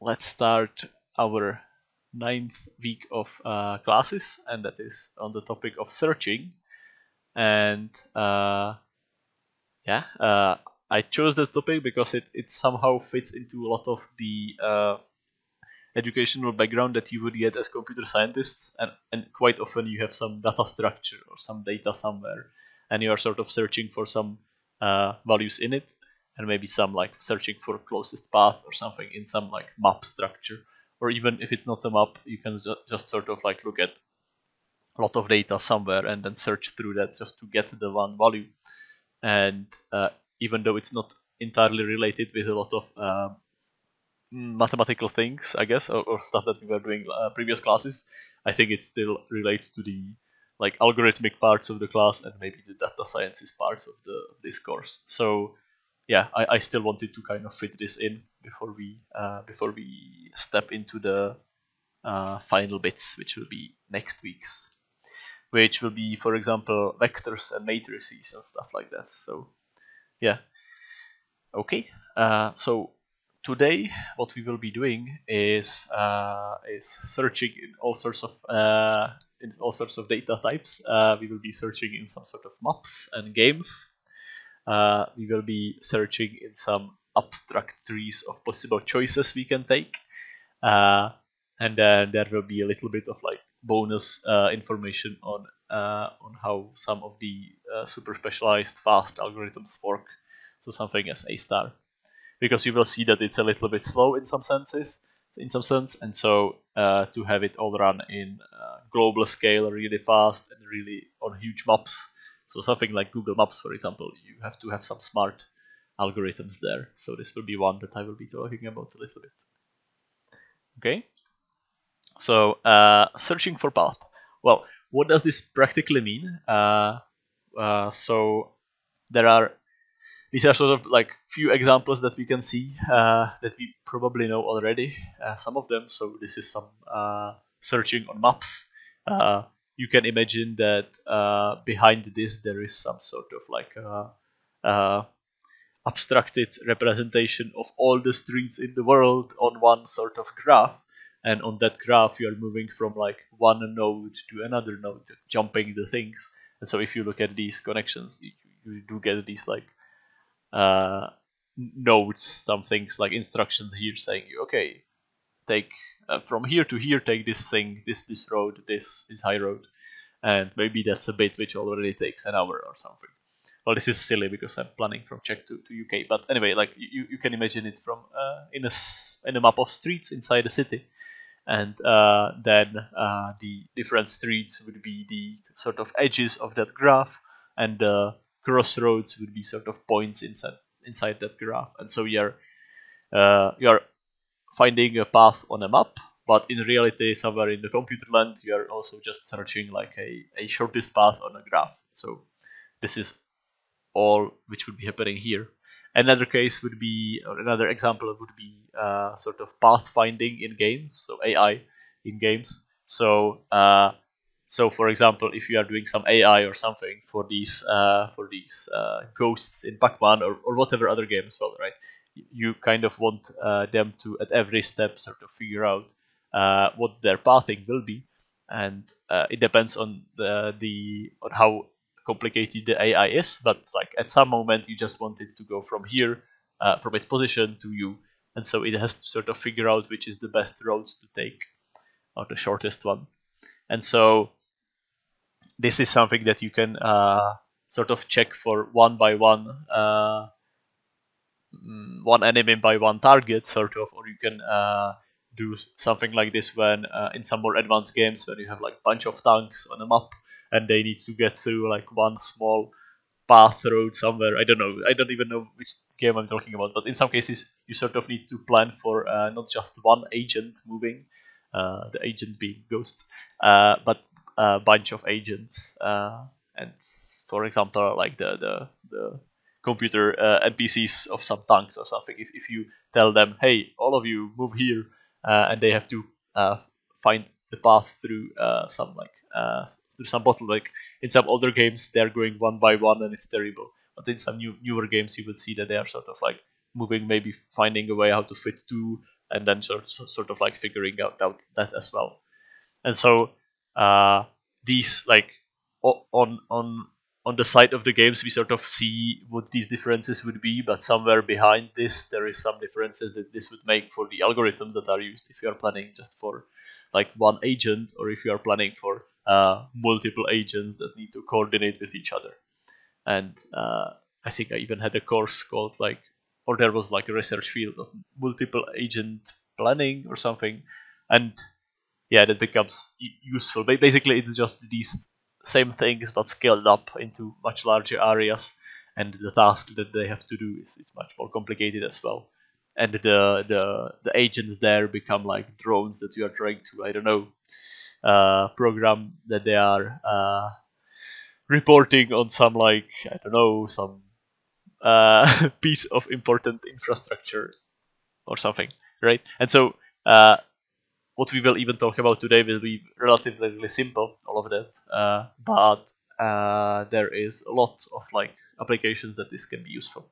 let's start our ninth week of uh, classes, and that is on the topic of searching. And uh, yeah, uh, I chose that topic because it, it somehow fits into a lot of the uh, educational background that you would get as computer scientists, and, and quite often you have some data structure or some data somewhere, and you are sort of searching for some uh, values in it and maybe some like searching for closest path or something in some like map structure. Or even if it's not a map you can ju just sort of like look at a lot of data somewhere and then search through that just to get the one value. And uh, even though it's not entirely related with a lot of uh, mathematical things i guess or, or, stuff that we were doing uh, previous classes i think it still relates to the like algorithmic parts of the class and maybe the data sciences parts of the this course. So yeah, I, I still wanted to kind of fit this in before we uh, before we step into the uh, final bits, which will be next week's, which will be, for example, vectors and matrices and stuff like that. So, yeah, okay. Uh, so today, what we will be doing is uh, is searching in all sorts of uh, in all sorts of data types. Uh, we will be searching in some sort of maps and games uh, we will be searching in some abstract trees of possible choices we can take. Uh, and then there will be a little bit of like bonus uh, information on uh, on how some of the uh, super specialized fast algorithms work. So something as A star, because you will see that it's a little bit slow in some senses, in some sense, and so to have it all run in global scale really fast and really on huge maps so something like Google Maps, for example, you have to have some smart algorithms there. So this will be one that I will be talking about a little bit. Okay. So uh, searching for path. Well, what does this practically mean? Uh, uh, so there are these are sort of like few examples that we can see uh, that we probably know already. Uh, some of them. So this is some uh, searching on maps you can imagine that uh, behind this there is some sort of like a, a abstracted representation of all the streets in the world on one sort of graph. And on that graph you are moving from like one node to another node jumping the things. And so if you look at these connections you, you do get these like uh, nodes some things like instructions here saying you okay take uh, from here to here take this thing this this road this this high road and maybe that's a bit which already takes an hour or something. Well this is silly because i'm planning from czech to, to uk but anyway like you, you can imagine it from uh, in a in a map of streets inside a city. And uh, then uh, the different streets would be the sort of edges of that graph and the crossroads would be sort of points inside inside that graph. And so you are uh, you are finding a path on a map but in reality somewhere in the computer land you are also just searching like a, a shortest path on a graph. So this is all which would be happening here. Another case would be or another example would be uh, sort of path finding in games so ai in games. So uh, so for example if you are doing some ai or something for these uh, for these uh, ghosts in pac-man or, or whatever other game as well right you kind of want uh, them to at every step sort of figure out uh, what their pathing will be, and uh, it depends on the the on how complicated the AI is. But like at some moment, you just want it to go from here, uh, from its position to you, and so it has to sort of figure out which is the best road to take, or the shortest one. And so this is something that you can uh, sort of check for one by one uh, mm, one enemy by one target sort of or you can uh, do something like this when uh, in some more advanced games when you have like a bunch of tanks on a map and they need to get through like one small path road somewhere. I don't know. I don't even know which game I'm talking about. But in some cases, you sort of need to plan for uh, not just one agent moving, uh, the agent being Ghost, uh, but a bunch of agents. Uh, and for example, like the the the computer uh, NPCs of some tanks or something. If if you tell them, hey, all of you move here, uh, and they have to uh, find the path through uh, some like through some bottleneck. In some older games, they're going one by one, and it's terrible. But in some new newer games, you would see that they are sort of like moving, maybe finding a way how to fit two and then sort sort of like figuring out, out that as well. And so uh, these like on on on the side of the games we sort of see what these differences would be, but somewhere behind this there is some differences that this would make for the algorithms that are used if you are planning just for like one agent or if you are planning for uh, multiple agents that need to coordinate with each other. And uh, I think I even had a course called like, or there was like a research field of multiple agent planning or something. And yeah, that becomes useful. Basically, it's just these same things but scaled up into much larger areas. And the task that they have to do is, is much more complicated as well and the the the agents there become like drones that you are trying to I don't know uh, program that they are uh, reporting on some like I don't know some uh, piece of important infrastructure or something, right? And so uh, what we will even talk about today will be relatively simple, all of that, uh, but uh, there is a lot of like applications that this can be useful.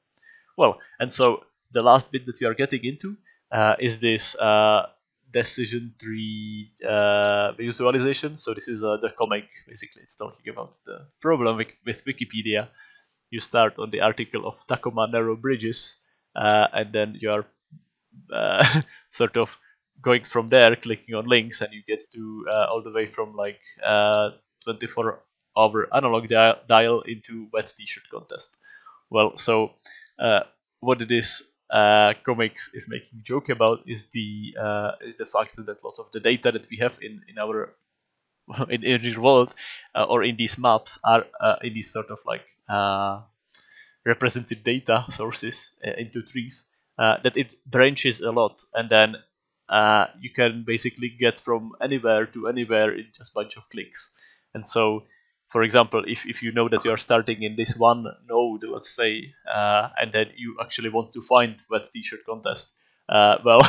Well, and so the last bit that we are getting into uh, is this uh, decision tree uh, visualization. So this is uh, the comic, basically. It's talking about the problem with, with Wikipedia. You start on the article of Tacoma narrow bridges, and then you are sort of going from there, clicking on links, and you get to all the way from like 24 hour analog dial, dial into wet t-shirt contest. Well, so what it is uh, comics is making joke about is the uh, is the fact that lots of the data that we have in in our in, in real world uh, or in these maps are uh, in these sort of like uh, represented data sources uh, into trees that it branches a lot and then you can basically get from anywhere to anywhere in just bunch of clicks and so for example, if, if you know that you are starting in this one node, let's say, uh, and then you actually want to find wet t-shirt contest, uh, well,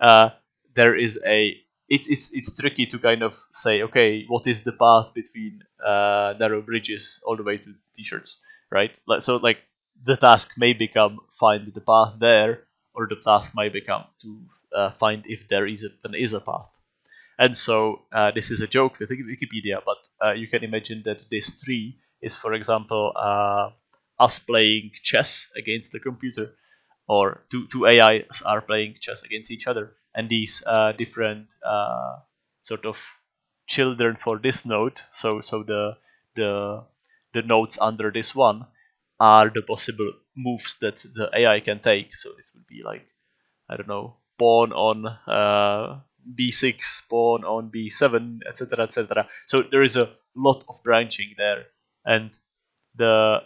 uh, there is a it, it's it's tricky to kind of say, okay, what is the path between uh, narrow bridges all the way to t-shirts, right? So like the task may become find the path there, or the task might become to uh, find if there is a, an is a path. And so uh, this is a joke with Wikipedia, but uh, you can imagine that this tree is, for example, uh, us playing chess against the computer, or two, two AIs are playing chess against each other, and these uh, different sort of children for this node, so so the the the nodes under this one are the possible moves that the AI can take. So this would be like I don't know pawn on uh, b6 pawn on b7 etc etc so there is a lot of branching there. And the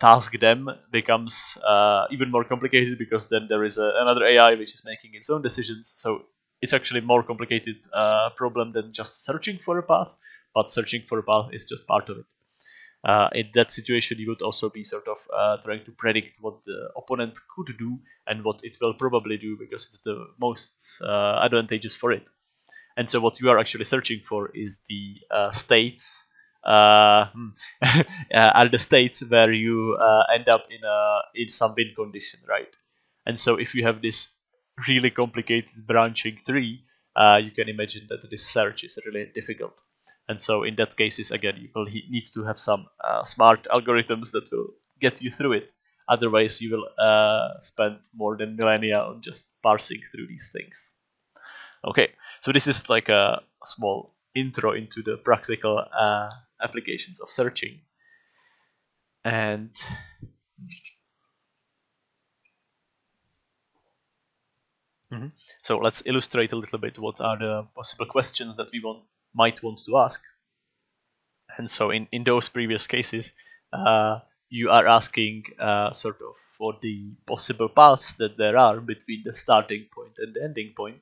task them becomes uh, even more complicated because then there is a, another AI which is making its own decisions. So it's actually more complicated uh, problem than just searching for a path but searching for a path is just part of it uh, in that situation you would also be sort of uh, trying to predict what the opponent could do and what it will probably do because it's the most uh, advantageous for it. And so what you are actually searching for is the uh, states uh, hmm, uh, are the states where you end up in a in some win condition right? And so if you have this really complicated branching tree you can imagine that this search is really difficult and so in that cases, again, you will need to have some uh, smart algorithms that will get you through it. Otherwise, you will uh, spend more than millennia on just parsing through these things. Okay, so this is like a small intro into the practical uh, applications of searching. And Mm -hmm. So let's illustrate a little bit what are the possible questions that we want might want to ask. And so in, in those previous cases, uh, you are asking uh, sort of for the possible paths that there are between the starting point and the ending point.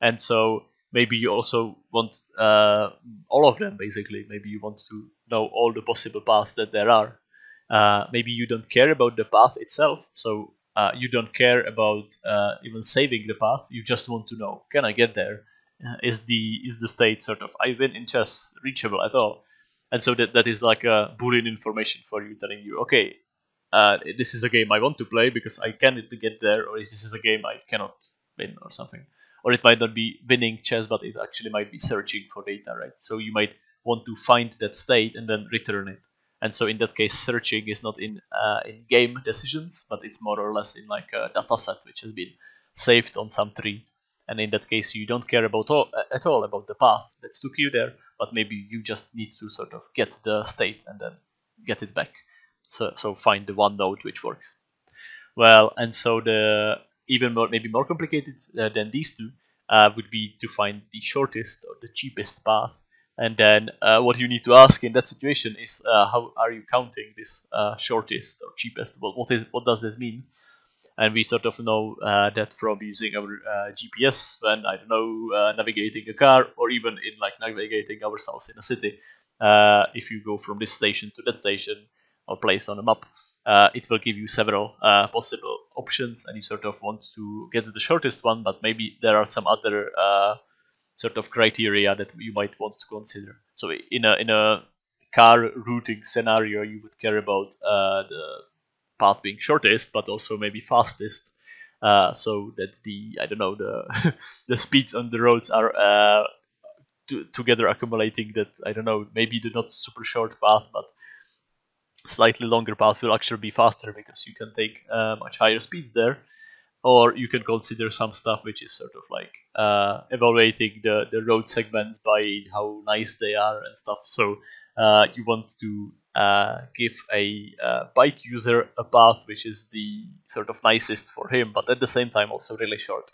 And so maybe you also want uh, all of them basically. Maybe you want to know all the possible paths that there are. Uh, maybe you don't care about the path itself, so uh, you don't care about uh, even saving the path. You just want to know, can I get there? Uh, is the is the state sort of I win in chess reachable at all? And so that that is like a boolean information for you telling you, okay, uh, this is a game I want to play because I can get there, or this is a game I cannot win or something. Or it might not be winning chess, but it actually might be searching for data, right? So you might want to find that state and then return it. And so in that case, searching is not in uh, in game decisions, but it's more or less in like a data set which has been saved on some tree. And in that case, you don't care about all, at all about the path that took you there, but maybe you just need to sort of get the state and then get it back. So so find the one node which works. Well, and so the even more maybe more complicated uh, than these two uh, would be to find the shortest or the cheapest path and then uh, what you need to ask in that situation is uh, how are you counting this uh, shortest or cheapest? Well, what is what does it mean? And we sort of know uh, that from using our uh, GPS when I don't know uh, navigating a car or even in like navigating ourselves in a city. if you go from this station to that station or place on a map, it will give you several possible options, and you sort of want to get the shortest one, but maybe there are some other sort of criteria that you might want to consider. So in a in a car routing scenario, you would care about uh, the path being shortest, but also maybe fastest, uh, so that the I don't know the the speeds on the roads are uh, to, together accumulating. That I don't know maybe the not super short path, but slightly longer path will actually be faster because you can take uh, much higher speeds there or you can consider some stuff which is sort of like uh, evaluating the, the road segments by how nice they are and stuff. So uh, you want to uh, give a uh, bike user a path which is the sort of nicest for him, but at the same time also really short.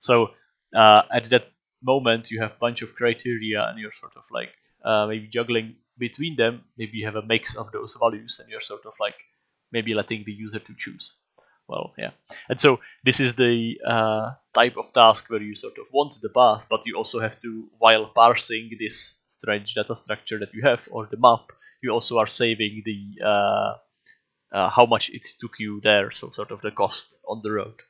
So uh, at that moment you have a bunch of criteria and you're sort of like uh, maybe juggling between them. Maybe you have a mix of those values and you're sort of like maybe letting the user to choose well, yeah. And so this is the uh, type of task where you sort of want the path, but you also have to, while parsing this strange data structure that you have or the map, you also are saving the uh, uh, how much it took you there, so sort of the cost on the road.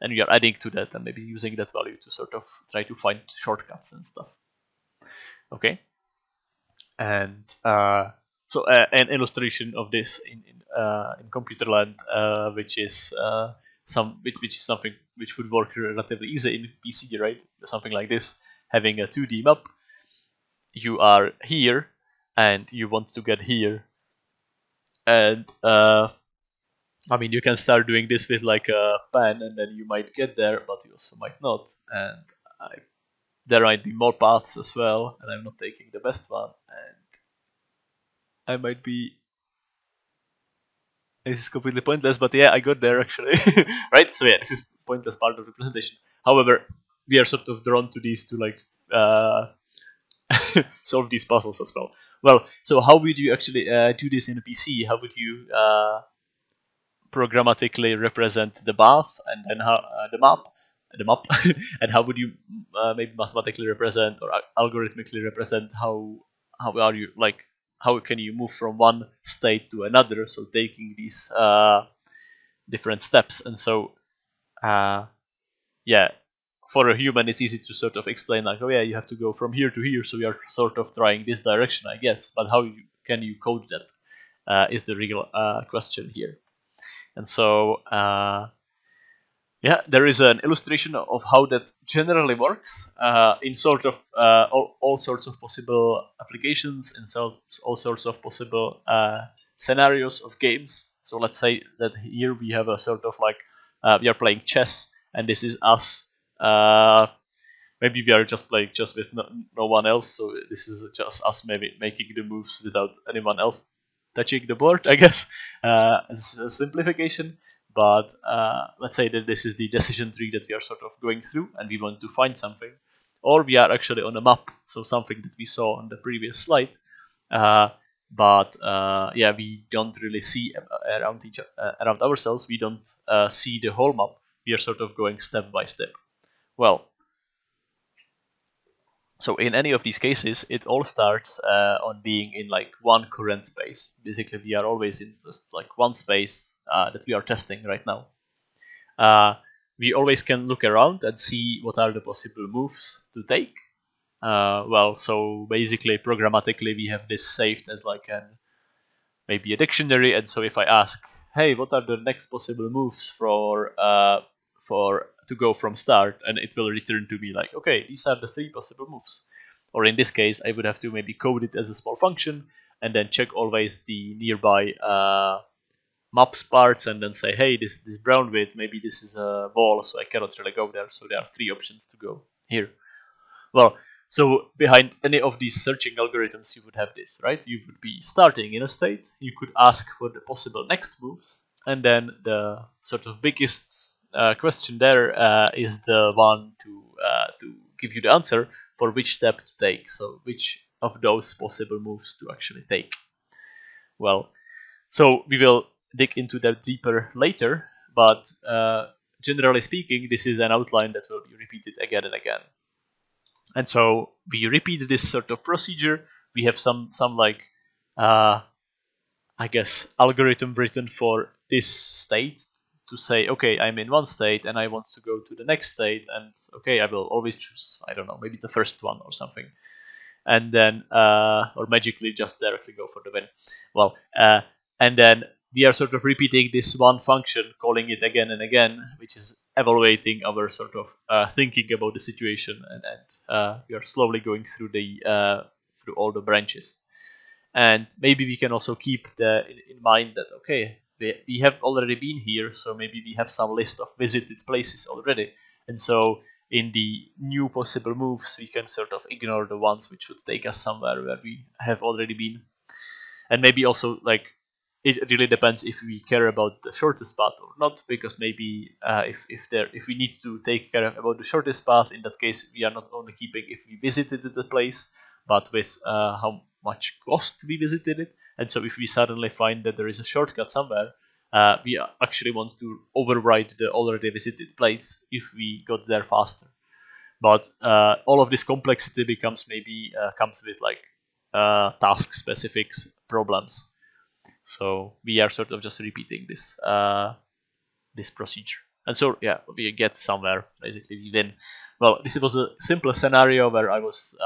And you are adding to that and maybe using that value to sort of try to find shortcuts and stuff. Okay. And uh, so uh, an illustration of this in in, uh, in Computerland, uh, which is some which, which is something which would work relatively easy in PC, right? Something like this, having a 2D map. You are here, and you want to get here, and uh, I mean you can start doing this with like a pen, and then you might get there, but you also might not, and I, there might be more paths as well, and I'm not taking the best one, and I might be. This is completely pointless, but yeah, I got there actually. right? So yeah, this is pointless part of the presentation. However, we are sort of drawn to these to like uh, solve these puzzles as well. Well, so how would you actually uh, do this in a PC? How would you uh, programmatically represent the bath and then how uh, the map, the map, and how would you uh, maybe mathematically represent or algorithmically represent how how are you like how can you move from one state to another? So taking these uh, different steps. And so uh, yeah for a human it's easy to sort of explain like oh yeah you have to go from here to here so we are sort of trying this direction i guess but how you, can you code that uh, is the real uh, question here and so uh, yeah, there is an illustration of how that generally works uh, in sort of uh, all, all, sorts of possible applications and so all sorts of possible uh, scenarios of games. So let's say that here we have a sort of like we are playing chess, and this is us. Uh, maybe we are just playing just with no, no, one else, so this is just us maybe making the moves without anyone else touching the board. I guess uh, as a simplification. But uh, let's say that this is the decision tree that we are sort of going through and we want to find something. Or we are actually on a map so something that we saw on the previous slide. Uh, but uh, yeah we don't really see around each uh, around ourselves. We don't uh, see the whole map. We are sort of going step by step well so in any of these cases, it all starts uh, on being in like one current space. Basically, we are always in just like one space uh, that we are testing right now. Uh, we always can look around and see what are the possible moves to take. Uh, well, so basically, programmatically, we have this saved as like an maybe a dictionary. And so if I ask, hey, what are the next possible moves for uh, for to go from start, and it will return to me like, okay, these are the three possible moves. Or in this case, I would have to maybe code it as a small function and then check always the nearby uh, maps parts and then say, hey, this this brown width, maybe this is a wall, so I cannot really go there. So there are three options to go here. Well, so behind any of these searching algorithms, you would have this, right? You would be starting in a state. You could ask for the possible next moves, and then the sort of biggest uh, question there uh, is the one to uh, to give you the answer for which step to take. So which of those possible moves to actually take. Well, so we will dig into that deeper later, but uh, generally speaking, this is an outline that will be repeated again and again. And so we repeat this sort of procedure. We have some some like uh, I guess algorithm written for this state to say, okay, I'm in one state and I want to go to the next state, and okay, I will always choose I don't know maybe the first one or something and then uh, or magically just directly go for the win. Well, uh, and then we are sort of repeating this one function, calling it again and again, which is evaluating our sort of uh, thinking about the situation, and, and uh, we are slowly going through the uh, through all the branches. And maybe we can also keep the in mind that okay, we, have already been here, so maybe we have some list of visited places already, and so in the new possible moves, we can sort of ignore the ones which would take us somewhere where we have already been. And maybe also like it really depends if we care about the shortest path or not, because maybe uh, if if there if we need to take care about the shortest path, in that case we are not only keeping if we visited the place, but with uh, how much cost we visited it. And so if we suddenly find that there is a shortcut somewhere, uh, we actually want to override the already visited place if we got there faster. But uh, all of this complexity becomes maybe uh, comes with like uh, task specific problems. So we are sort of just repeating this uh, this procedure. And so yeah, we get somewhere basically we win. Well, this was a simple scenario where I was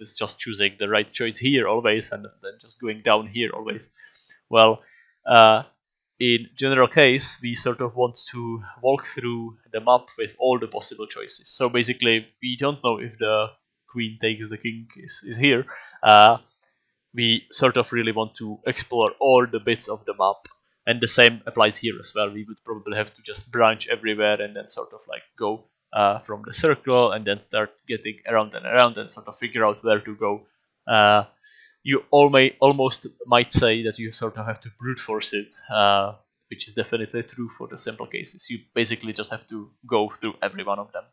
was just choosing the right choice here always, and then just going down here always. Well, uh, in general case, we sort of want to walk through the map with all the possible choices. So basically, we don't know if the queen takes the king is, is here. Uh, we sort of really want to explore all the bits of the map. And the same applies here as well. We would probably have to just branch everywhere and then sort of like go uh, from the circle and then start getting around and around and sort of figure out where to go. Uh, you all may, almost might say that you sort of have to brute force it, uh, which is definitely true for the simple cases. You basically just have to go through every one of them.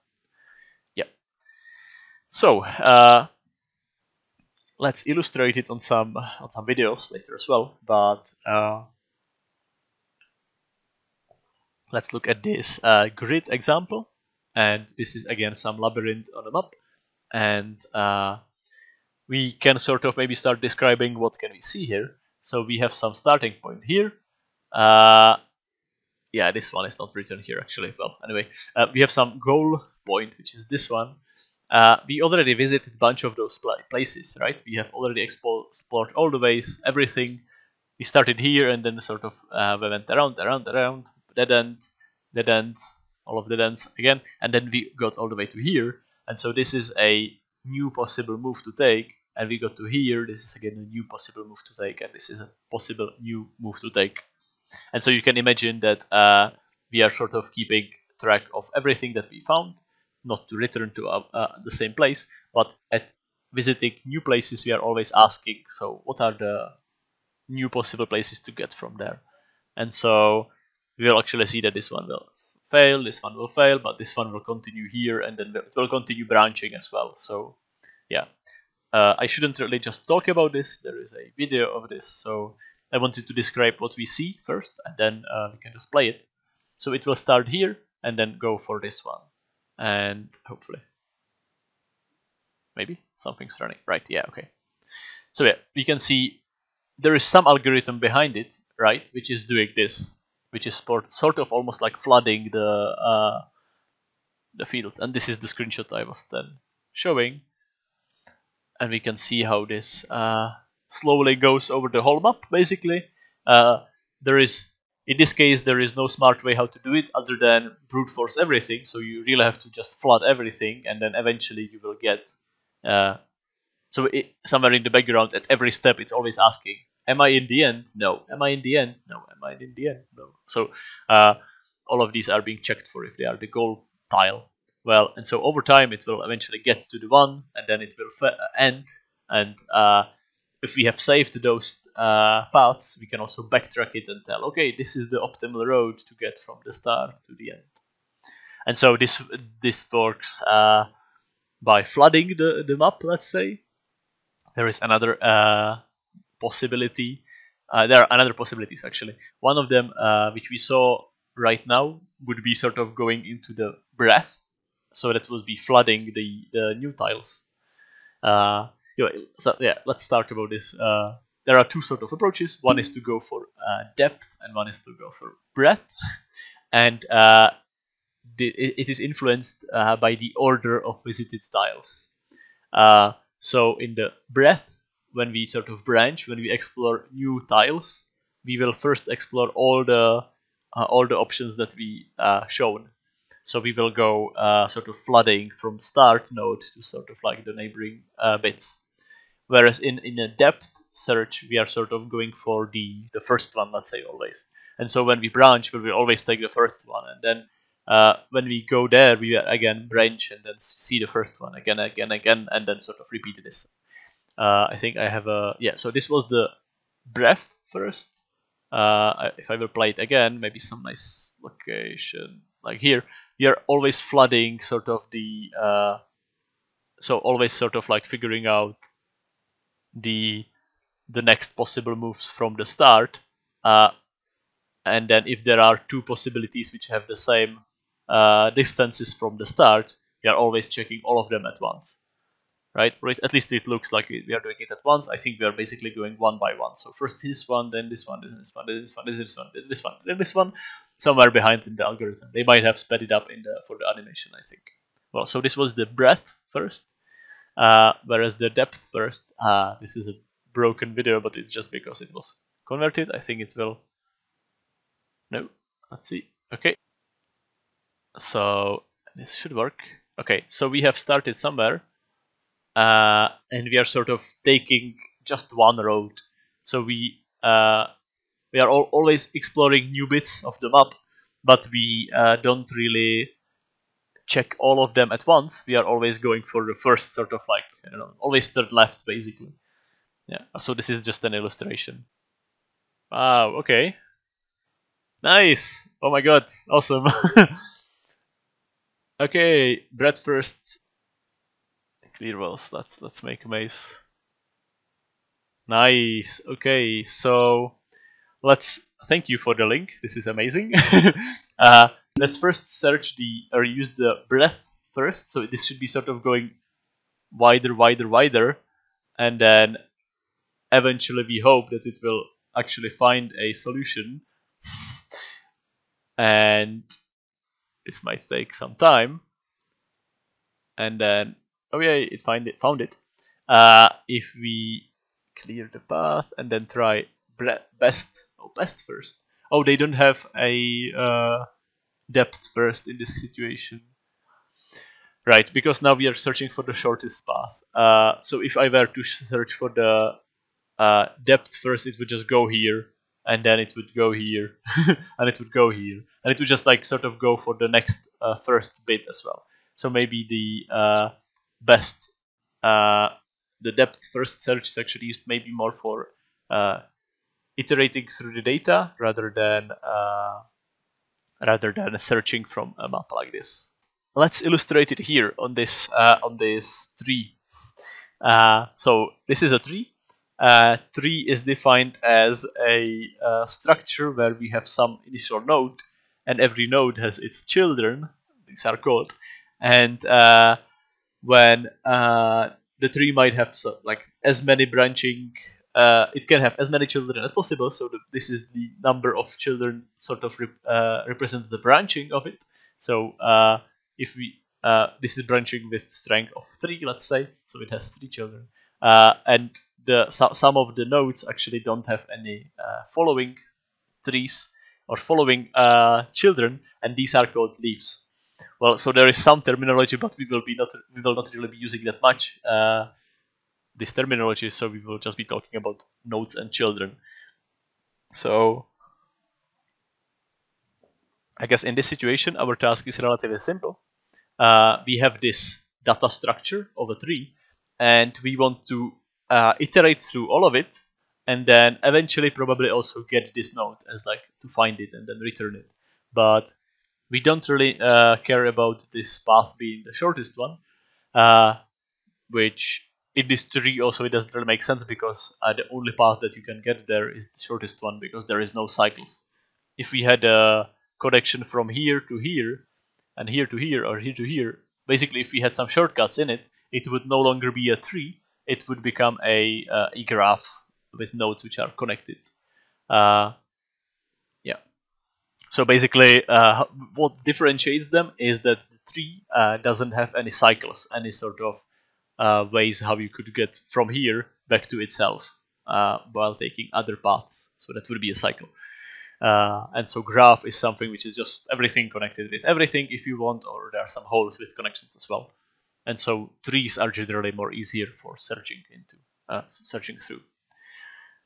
Yeah. So uh, let's illustrate it on some on some videos later as well. But uh, let's look at this uh, grid example, and this is again some labyrinth on a map, and uh, we can sort of maybe start describing what can we see here. So we have some starting point here. Uh, yeah, this one is not written here actually. Well, anyway, uh, we have some goal point, which is this one. Uh, we already visited a bunch of those places, right? We have already explored all the ways, everything. We started here and then sort of uh, we went around, around, around, dead end, dead end, all of the ends again, and then we got all the way to here. And so this is a new possible move to take and we got to here. This is again a new possible move to take and this is a possible new move to take. And so you can imagine that uh, we are sort of keeping track of everything that we found not to return to uh, uh, the same place but at visiting new places we are always asking so what are the new possible places to get from there? And so we will actually see that this one will fail, this one will fail, but this one will continue here and then it will continue branching as well. So yeah, uh, I shouldn't really just talk about this. There is a video of this. So I wanted to describe what we see first and then uh, we can just play it. So it will start here and then go for this one. And hopefully, maybe something's running. Right, yeah, okay. So yeah, we can see there is some algorithm behind it, right, which is doing this which is sort of almost like flooding the uh, the fields. And this is the screenshot I was then showing. And we can see how this uh, slowly goes over the whole map, basically. Uh, there is in this case, there is no smart way how to do it other than brute force everything. So you really have to just flood everything, and then eventually you will get. Uh, so it, somewhere in the background, at every step, it's always asking, "Am I in the end? No. Am I in the end? No. Am I in the end? No." So uh, all of these are being checked for if they are the goal tile. Well, and so over time, it will eventually get to the one, and then it will end. And uh, if we have saved those uh, paths, we can also backtrack it and tell, okay, this is the optimal road to get from the start to the end. And so this this works uh, by flooding the, the map, let's say. There is another uh, possibility. Uh, there are another possibilities actually. One of them, uh, which we saw right now, would be sort of going into the breadth, so that would be flooding the the new tiles. Uh, so yeah, let's start about this. Uh, there are two sort of approaches. One is to go for uh, depth, and one is to go for breadth. and uh, it is influenced by the order of visited tiles. So in the breadth, when we sort of branch, when we explore new tiles, we will first explore all the uh, all the options that we shown. So we will go sort of flooding from start node to sort of like the neighboring bits. Whereas in, in a depth search, we are sort of going for the, the first one, let's say always. And so when we branch, we will always take the first one. And then uh, when we go there, we again branch and then see the first one again, again, again, and then sort of repeat this. Uh, I think I have a, yeah, so this was the breadth first. Uh, if I will play it again, maybe some nice location like here, we are always flooding sort of the, uh, so always sort of like figuring out the the next possible moves from the start uh, and then if there are two possibilities which have the same uh, distances from the start we are always checking all of them at once right right at least it looks like we are doing it at once i think we are basically going one by one so first this one then this one then this one then this one then this one then this one then this one somewhere behind in the algorithm they might have sped it up in the for the animation i think well so this was the breadth first uh, whereas the depth first, uh, this is a broken video, but it's just because it was converted. I think it will. No, let's see. Okay, so this should work. Okay, so we have started somewhere, uh, and we are sort of taking just one road. So we uh, we are all, always exploring new bits of the map, but we uh, don't really check all of them at once, we are always going for the first sort of like, you know, always third left basically. Yeah, so this is just an illustration. Wow, okay. Nice! Oh my god, awesome. okay, breadth first. Clear let's, let's make a maze. Nice, okay, so let's thank you for the link, this is amazing. uh, let's first search the or use the breadth first. So this should be sort of going wider, wider, wider, and then eventually we hope that it will actually find a solution. and this might take some time. And then oh yeah, it find it found it. Uh, if we clear the path and then try best oh best first. Oh, they don't have a uh, depth first in this situation. Right, because now we are searching for the shortest path. Uh, so if I were to search for the uh, depth first, it would just go here, and then it would go here, and it would go here, and it would just like sort of go for the next uh, first bit as well. So maybe the uh, best, uh, the depth first search is actually used maybe more for uh, iterating through the data rather than rather than searching from a map like this. Let's illustrate it here on this uh, on this tree. Uh, so this is a tree. Uh, tree is defined as a uh, structure where we have some initial node, and every node has its children. These are called, and uh, when uh, the tree might have so, like as many branching uh, it can have as many children as possible. So the, this is the number of children sort of rep, uh, represents the branching of it. So uh, if we uh, this is branching with strength of three, let's say, so it has three children, uh, and the so, some of the nodes actually don't have any uh, following trees, or following children, and these are called leaves. Well, so there is some terminology, but we will be not we will not really be using that much uh, this terminology. So we will just be talking about nodes and children. So I guess in this situation, our task is relatively simple. Uh, we have this data structure of a tree, and we want to uh, iterate through all of it, and then eventually probably also get this node as like to find it and then return it. But we don't really uh, care about this path being the shortest one, uh, which in this tree also it doesn't really make sense because uh, the only path that you can get there is the shortest one because there is no cycles. If we had a connection from here to here and here to here or here to here basically if we had some shortcuts in it it would no longer be a tree it would become a, uh, a graph with nodes which are connected uh, so basically uh, what differentiates them is that the tree uh, doesn't have any cycles any sort of uh, ways how you could get from here back to itself uh, while taking other paths so that would be a cycle uh, and so graph is something which is just everything connected with everything if you want, or there are some holes with connections as well. And so trees are generally more easier for searching into, uh, searching through.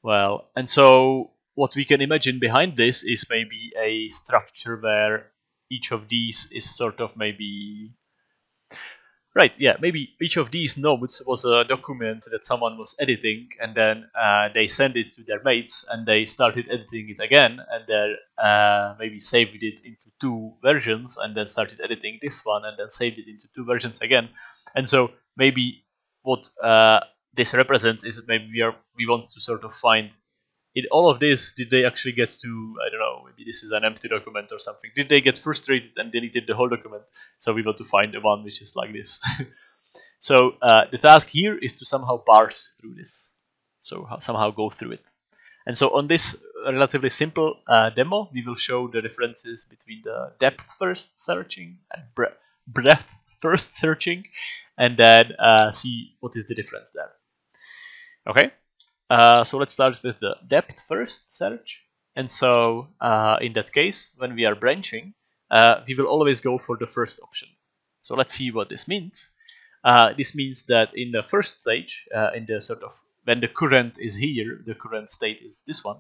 Well, and so what we can imagine behind this is maybe a structure where each of these is sort of maybe Right, yeah, maybe each of these nodes was a document that someone was editing, and then uh, they sent it to their mates, and they started editing it again, and then uh, maybe saved it into two versions, and then started editing this one, and then saved it into two versions again. And so maybe what uh, this represents is maybe we are we want to sort of find in all of this, did they actually get to, I don't know, maybe this is an empty document or something. Did they get frustrated and deleted the whole document? So we want to find the one which is like this. so uh, the task here is to somehow parse through this. So somehow go through it. And so on this relatively simple uh, demo, we will show the differences between the depth first searching and bre breadth first searching, and then uh, see what is the difference there. Okay. Uh, so let's start with the depth first search. And so uh, in that case, when we are branching, uh, we will always go for the first option. So let's see what this means. Uh, this means that in the first stage, uh, in the sort of when the current is here, the current state is this one,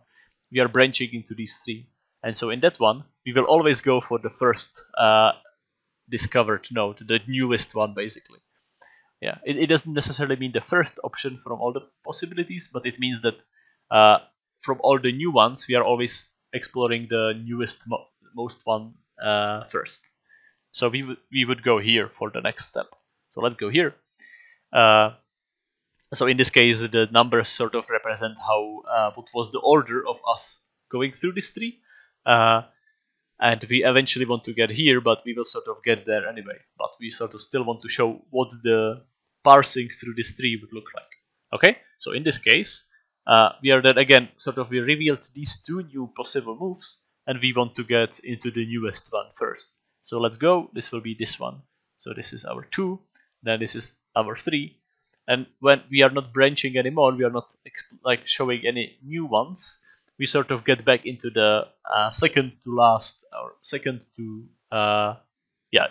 we are branching into these three. And so in that one, we will always go for the first discovered node, the newest one basically yeah it, it doesn't necessarily mean the first option from all the possibilities but it means that uh, from all the new ones we are always exploring the newest mo most one uh, first. So we would we would go here for the next step. So let's go here. Uh, so in this case the numbers sort of represent how uh, what was the order of us going through this tree. Uh, and we eventually want to get here but we will sort of get there anyway. But we sort of still want to show what the parsing through this tree would look like. Okay, so in this case, uh, we are then again sort of we revealed these two new possible moves, and we want to get into the newest one first. So let's go. This will be this one. So this is our two. Then this is our three. And when we are not branching anymore, we are not like showing any new ones. We sort of get back into the uh, second to last or second to uh, yeah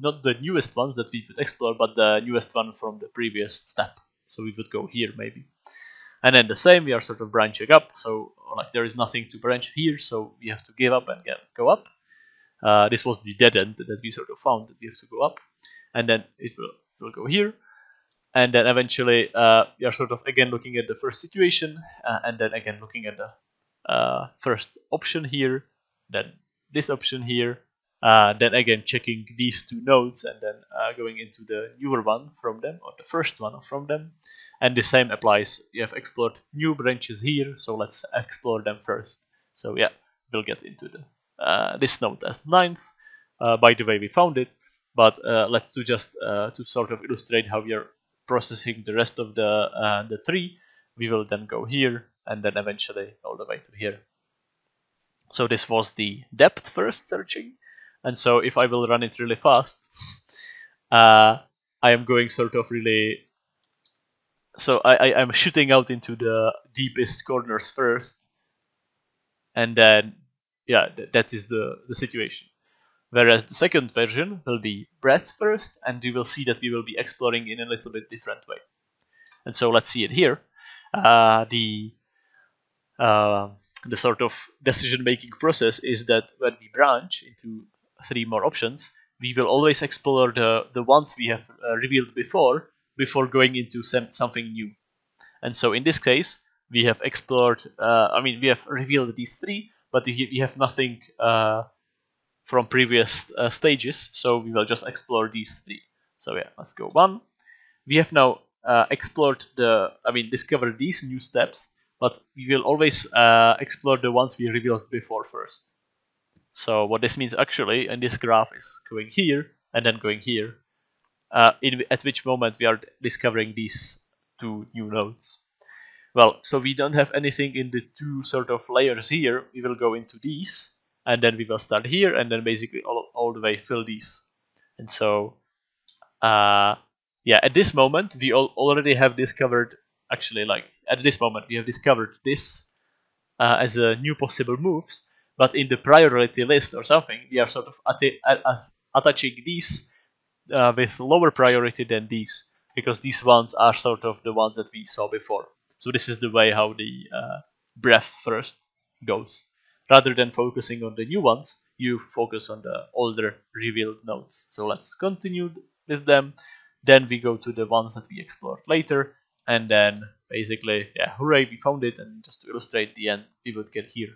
not the newest ones that we would explore, but the newest one from the previous step. So we would go here maybe. And then the same, we are sort of branching up. So like there is nothing to branch here, so we have to give up and get, go up. Uh, this was the dead end that we sort of found that we have to go up. And then it will, will go here. And then eventually uh, we are sort of again looking at the first situation uh, and then again looking at the uh, first option here, then this option here, uh, then again checking these two nodes and then uh, going into the newer one from them or the first one from them. And the same applies. You have explored new branches here so let's explore them first. So yeah we'll get into the uh, this node as ninth. Uh, by the way we found it but uh, let's do just uh, to sort of illustrate how we are processing the rest of the the tree. We will then go here and then eventually all the way to here. So this was the depth first searching and so if I will run it really fast, uh, I am going sort of really. So I, I am shooting out into the deepest corners first, and then yeah, th that is the, the situation. Whereas the second version will be breadth first, and you will see that we will be exploring in a little bit different way. And so let's see it here. Uh, the uh, the sort of decision-making process is that when we branch into three more options, we will always explore the, the ones we have uh, revealed before, before going into some, something new. And so in this case, we have explored, uh, I mean, we have revealed these three, but we have nothing uh, from previous uh, stages, so we will just explore these three. So yeah, let's go one. We have now uh, explored the, I mean, discovered these new steps, but we will always uh, explore the ones we revealed before first. So what this means actually in this graph is going here and then going here, uh, in, at which moment we are discovering these two new nodes. Well, so we don't have anything in the two sort of layers here. We will go into these, and then we will start here, and then basically all, all the way fill these. And so, uh, yeah, at this moment, we all already have discovered, actually, like, at this moment, we have discovered this uh, as a new possible moves, but in the priority list or something, we are sort of attaching these uh, with lower priority than these, because these ones are sort of the ones that we saw before. So this is the way how the uh, breadth first goes. Rather than focusing on the new ones, you focus on the older revealed nodes. So let's continue with them. Then we go to the ones that we explored later. And then basically, yeah, hooray, we found it. And just to illustrate the end, we would get here.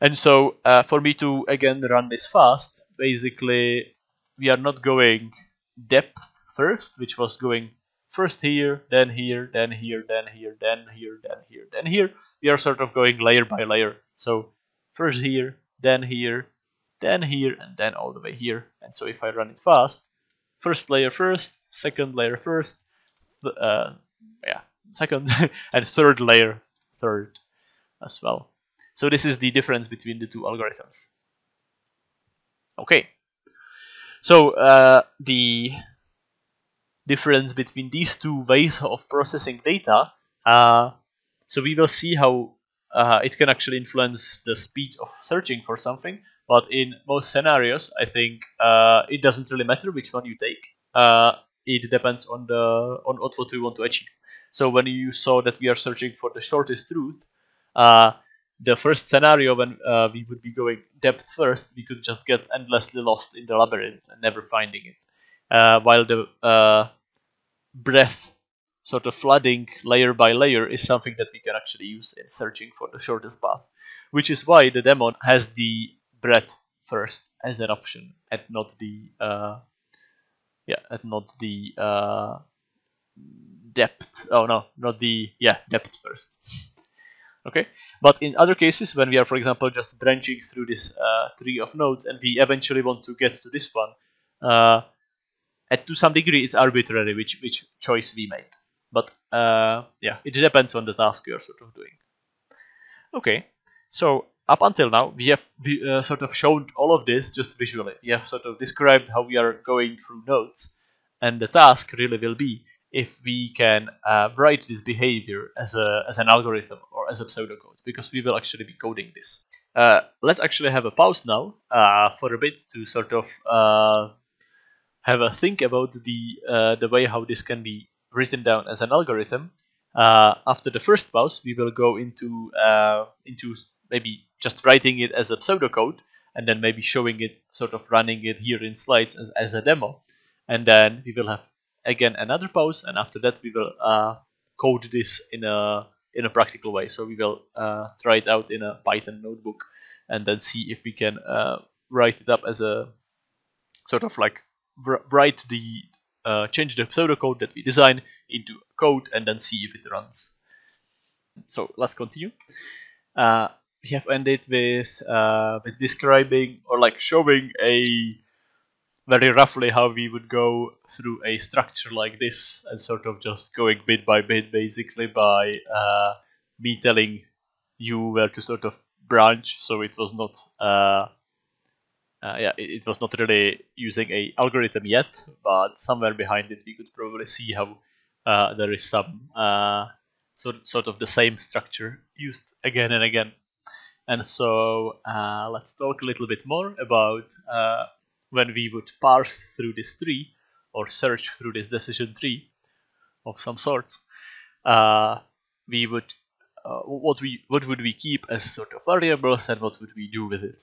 And so uh, for me to, again, run this fast, basically, we are not going depth first, which was going first here, then here, then here, then here, then here, then here, then here. We are sort of going layer by layer. So first here, then here, then here, and then all the way here. And so if I run it fast, first layer first, second layer first, uh, yeah, second, and third layer third as well. So this is the difference between the two algorithms. Okay. So uh, the difference between these two ways of processing data. Uh, so we will see how uh, it can actually influence the speed of searching for something. But in most scenarios, I think uh, it doesn't really matter which one you take. Uh, it depends on the on what you want to achieve. So when you saw that we are searching for the shortest route, uh, the first scenario when uh, we would be going depth first, we could just get endlessly lost in the labyrinth and never finding it. Uh, while the uh, breadth sort of flooding layer by layer is something that we can actually use in searching for the shortest path, which is why the daemon has the breadth first as an option and not the uh, yeah and not the uh, depth. Oh no, not the yeah depth first. Okay, but in other cases when we are, for example, just branching through this uh, tree of nodes and we eventually want to get to this one. Uh, at to some degree it's arbitrary which which choice we make. But uh, yeah it depends on the task you're sort of doing. Okay. So up until now we have uh, sort of shown all of this just visually. We have sort of described how we are going through nodes and the task really will be if we can uh, write this behavior as a as an algorithm or as a pseudocode because we will actually be coding this uh, let's actually have a pause now uh, for a bit to sort of uh, have a think about the uh, the way how this can be written down as an algorithm. Uh, after the first pause, we will go into into maybe just writing it as a pseudocode, and then maybe showing it, sort of running it here in slides as, as a demo, and then we will have again another pause, and after that we will uh, code this in a in a practical way. So we will uh, try it out in a Python notebook, and then see if we can uh, write it up as a sort of like write the uh, change the pseudocode that we design into code and then see if it runs. So let's continue. Uh, we have ended with uh, with describing or like showing a very roughly how we would go through a structure like this and sort of just going bit by bit basically by uh, me telling you where to sort of branch so it was not uh, uh, yeah, it, it, was not really using a algorithm yet, but somewhere behind it we could probably see how uh, there is some uh, sort sort of the same structure used again and again. And so uh, let's talk a little bit more about when we would parse through this tree or search through this decision tree of some sort. Uh, we would uh, what we what would we keep as sort of variables and what would we do with it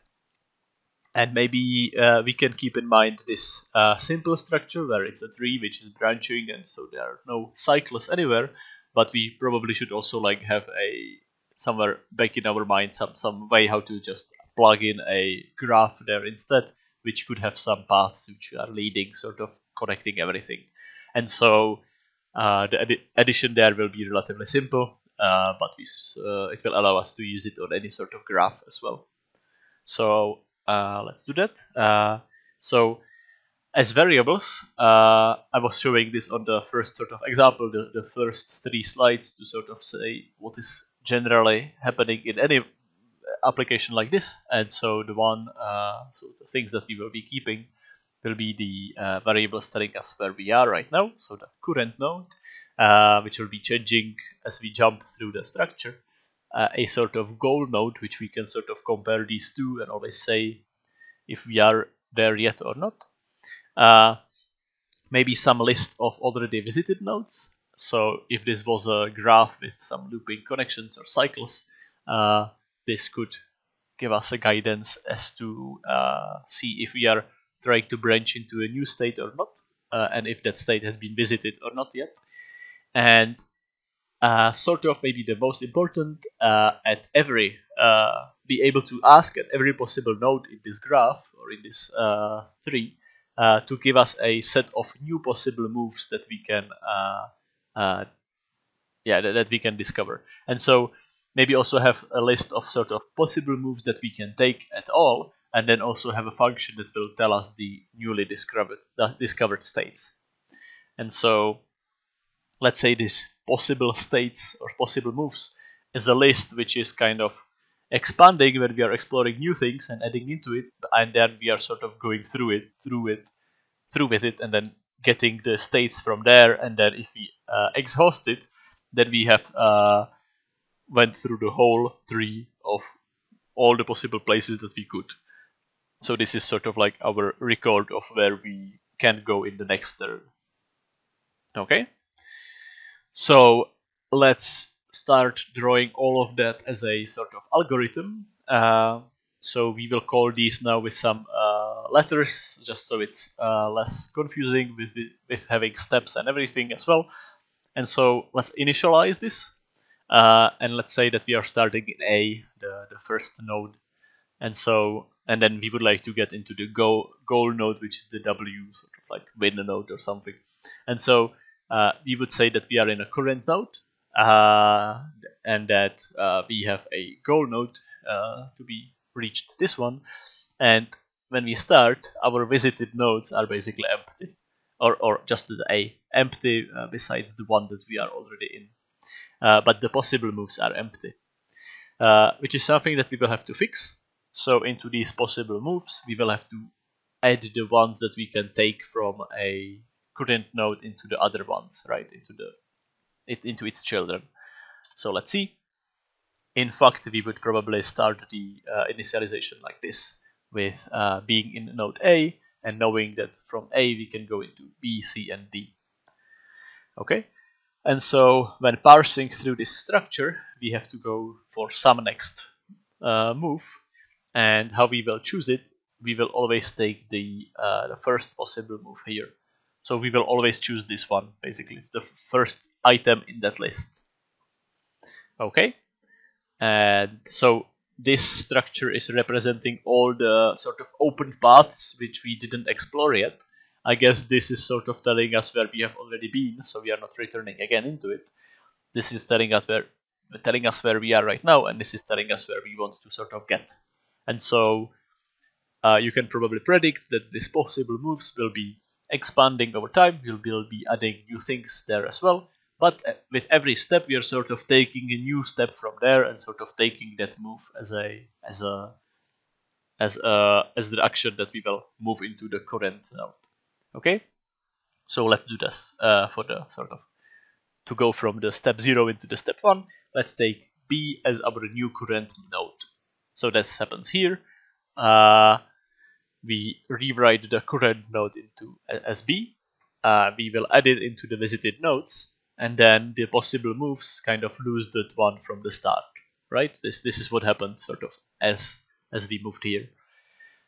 and maybe uh, we can keep in mind this uh, simple structure where it's a tree which is branching and so there are no cycles anywhere but we probably should also like have a somewhere back in our mind some some way how to just plug in a graph there instead which could have some paths which are leading sort of connecting everything and so uh, the addition there will be relatively simple uh, but we, uh, it will allow us to use it on any sort of graph as well so uh, let's do that. Uh, so as variables, uh, I was showing this on the first sort of example, the, the first three slides to sort of say what is generally happening in any application like this. And so the one, uh, so the things that we will be keeping will be the uh, variables telling us where we are right now. So the current node, uh, which will be changing as we jump through the structure a sort of goal node which we can sort of compare these two and always say if we are there yet or not. Uh, maybe some list of already visited nodes. So if this was a graph with some looping connections or cycles, uh, this could give us a guidance as to uh, see if we are trying to branch into a new state or not, uh, and if that state has been visited or not yet. And uh, sort of maybe the most important uh, at every uh, be able to ask at every possible node in this graph or in this uh, tree to give us a set of new possible moves that we can yeah that, that, we can discover and so maybe also have a list of sort of possible moves that we can take at all and then also have a function that will tell us the newly discovered discovered states. And so let's say this possible states or possible moves is a list which is kind of expanding when we are exploring new things and adding into it and then we are sort of going through it through it through with it and then getting the states from there. And then if we uh, exhaust it then we have uh, went through the whole tree of all the possible places that we could so this is sort of like our record of where we can go in the next turn okay so let's start drawing all of that as a sort of algorithm. Uh, so we will call these now with some uh, letters, just so it's uh, less confusing with, with having steps and everything as well. And so let's initialize this. Uh, and let's say that we are starting in A, the, the first node. And so, and then we would like to get into the goal, goal node, which is the W, sort of like win node or something. And so uh, we would say that we are in a current node uh, and that uh, we have a goal node uh, to be reached this one and when we start our visited nodes are basically empty or, or just the a empty uh, besides the one that we are already in but the possible moves are empty which is something that we will have to fix so into these possible moves we will have to add the ones that we can take from a current node into the other ones, right? Into the it into its children. So let's see. In fact, we would probably start the uh, initialization like this, with uh, being in node A and knowing that from A we can go into B, C, and D. Okay, and so when parsing through this structure, we have to go for some next uh, move, and how we will choose it, we will always take the uh, the first possible move here. So we will always choose this one, basically, the first item in that list. Okay, and so this structure is representing all the sort of open paths which we didn't explore yet. I guess this is sort of telling us where we have already been, so we are not returning again into it. This is telling us where telling us where we are right now, and this is telling us where we want to sort of get. And so uh, you can probably predict that these possible moves will be expanding over time. We'll, we'll be adding new things there as well. But uh, with every step, we are sort of taking a new step from there and sort of taking that move as a as a as a as the action that we will move into the current node. Okay, so let's do this uh, for the sort of to go from the step zero into the step one. Let's take B as our new current node. So that happens here. Uh, we rewrite the current node into SB. Uh, we will add it into the visited nodes, and then the possible moves kind of lose that one from the start, right? This this is what happened sort of as as we moved here.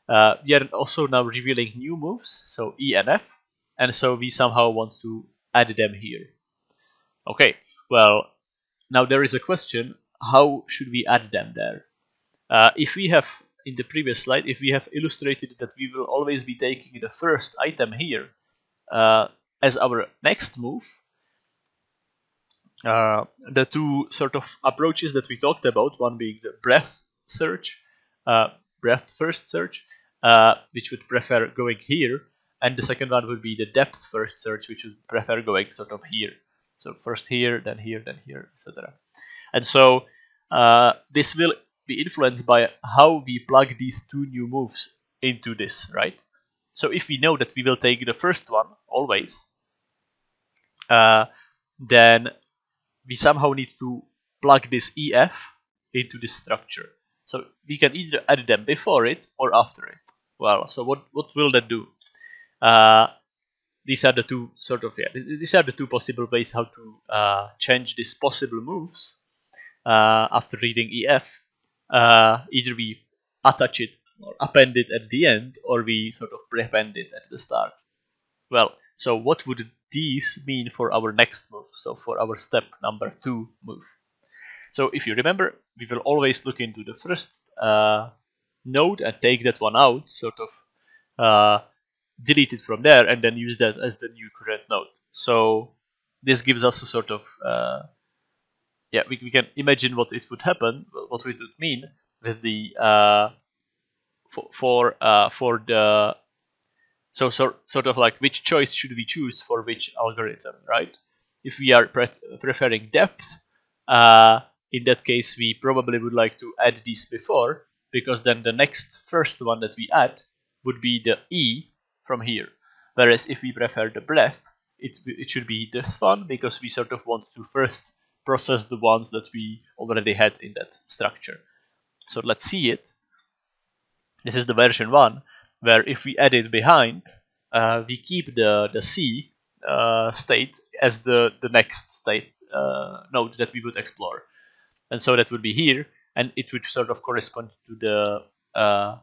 Uh, we are also now revealing new moves, so E and F, and so we somehow want to add them here. Okay, well, now there is a question, how should we add them there? Uh, if we have, in the previous slide, if we have illustrated that we will always be taking the first item here uh, as our next move, uh, the two sort of approaches that we talked about, one being the breadth search, uh, breadth first search, uh, which would prefer going here, and the second one would be the depth first search, which would prefer going sort of here. So first here, then here, then here, etc. And so uh, this will be influenced by how we plug these two new moves into this, right? So if we know that we will take the first one always, uh, then we somehow need to plug this EF into this structure. So we can either add them before it or after it. Well, so what, what will that do? Uh, these are the two sort of yeah these are the two possible ways how to uh, change these possible moves uh, after reading EF. Uh, either we attach it or append it at the end, or we sort of prepend it at the start. Well, so what would these mean for our next move? So for our step number two move. So if you remember, we will always look into the first uh, node and take that one out, sort of uh, delete it from there and then use that as the new current node. So this gives us a sort of uh, yeah we, we can imagine what it would happen, what it would mean with the uh, for for uh, for the so, so sort of like which choice should we choose for which algorithm, right? If we are pre preferring depth, uh, in that case we probably would like to add these before because then the next first one that we add would be the E from here. Whereas if we prefer the breadth, it, it should be this one because we sort of want to first process the ones that we already had in that structure. So let's see it. This is the version 1 where if we add it behind, uh, we keep the, the C uh, state as the, the next state uh, node that we would explore. And so that would be here, and it would sort of correspond to the uh,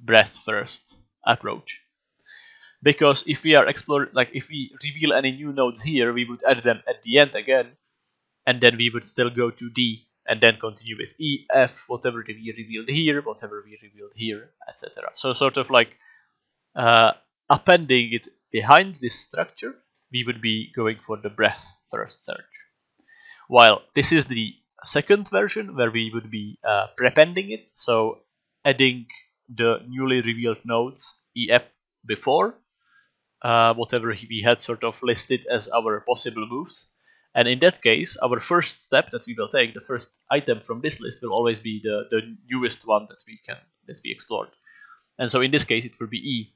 breadth first approach because if we are exploring like if we reveal any new nodes here we would add them at the end again and then we would still go to D and then continue with E, F, whatever we revealed here, whatever we revealed here, etc. So sort of like uh, appending it behind this structure, we would be going for the breadth first search. While this is the second version where we would be uh, prepending it, so adding the newly revealed nodes EF before uh, whatever we had sort of listed as our possible moves. And in that case, our first step that we will take, the first item from this list will always be the, the newest one that we can that we explored. And so in this case, it will be E.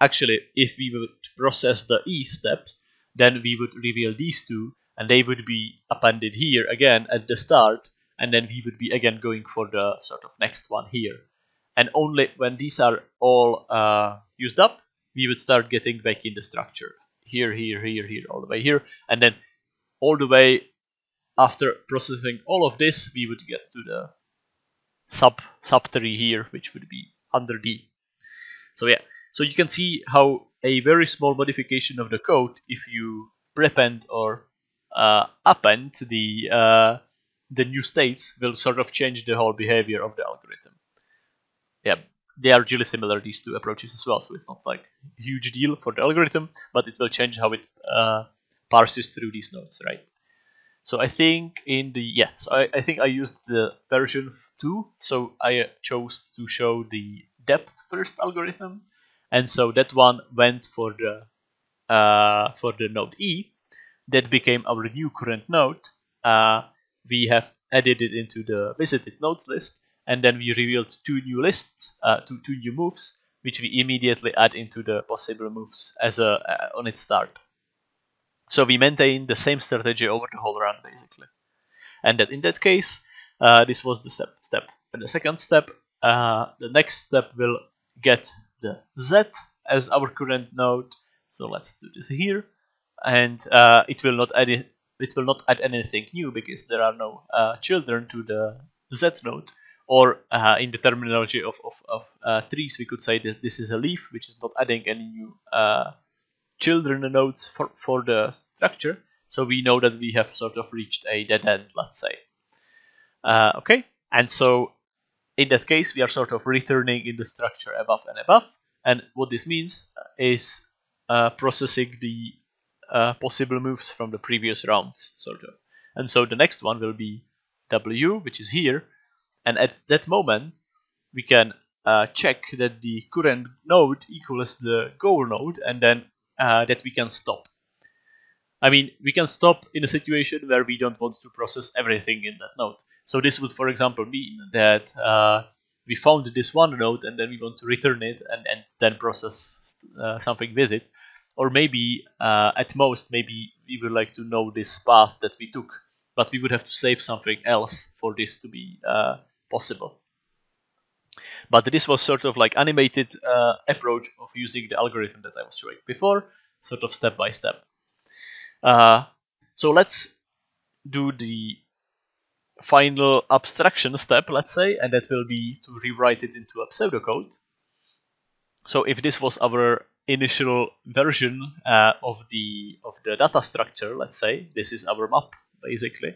Actually, if we would process the E steps, then we would reveal these two, and they would be appended here again at the start, and then we would be again going for the sort of next one here. And only when these are all uh, used up, we would start getting back in the structure. Here here here here all the way here. And then all the way after processing all of this we would get to the sub sub tree here which would be under D. So yeah. So you can see how a very small modification of the code if you prepend or uh, the uh, the new states will sort of change the whole behavior of the algorithm. Yeah they are really similar these two approaches as well so it's not like a huge deal for the algorithm but it will change how it uh, parses through these nodes right? So I think in the yes I, I think I used the version 2 so I chose to show the depth first algorithm and so that one went for the uh, for the node E that became our new current node uh, we have added it into the visited nodes list and then we revealed two new lists, uh, two, two new moves, which we immediately add into the possible moves as a uh, on its start. So we maintain the same strategy over the whole run basically, and that in that case, uh, this was the step step and the second step, uh, the next step will get the z as our current node. So let's do this here, and uh, it will not add it, will not add anything new because there are no uh, children to the z node. Or uh, in the terminology of, of, of uh, trees, we could say that this is a leaf, which is not adding any new uh, children nodes for, for the structure. So we know that we have sort of reached a dead end, let's say. Uh, okay, and so in that case, we are sort of returning in the structure above and above. And what this means is uh, processing the uh, possible moves from the previous rounds, sort of. And so the next one will be W, which is here. And at that moment, we can uh, check that the current node equals the goal node, and then uh, that we can stop. I mean, we can stop in a situation where we don't want to process everything in that node. So this would, for example, mean that uh, we found this one node and then we want to return it and, and then process uh, something with it. Or maybe, uh, at most, maybe we would like to know this path that we took, but we would have to save something else for this to be uh, possible. But this was sort of like animated uh, approach of using the algorithm that I was showing before, sort of step by step. Uh, so let's do the final abstraction step, let's say, and that will be to rewrite it into a pseudocode. So if this was our initial version uh, of the of the data structure, let's say, this is our map basically,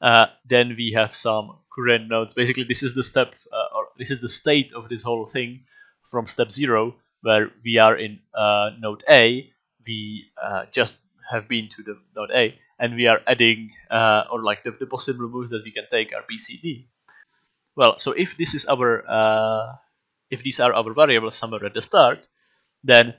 uh, then we have some current nodes. Basically, this is the step, uh, or this is the state of this whole thing from step zero, where we are in uh, node A. We uh, just have been to the node A, and we are adding, uh, or like the, the, possible moves that we can take are BCD. Well, so if this is our, if these are our variables somewhere at the start, then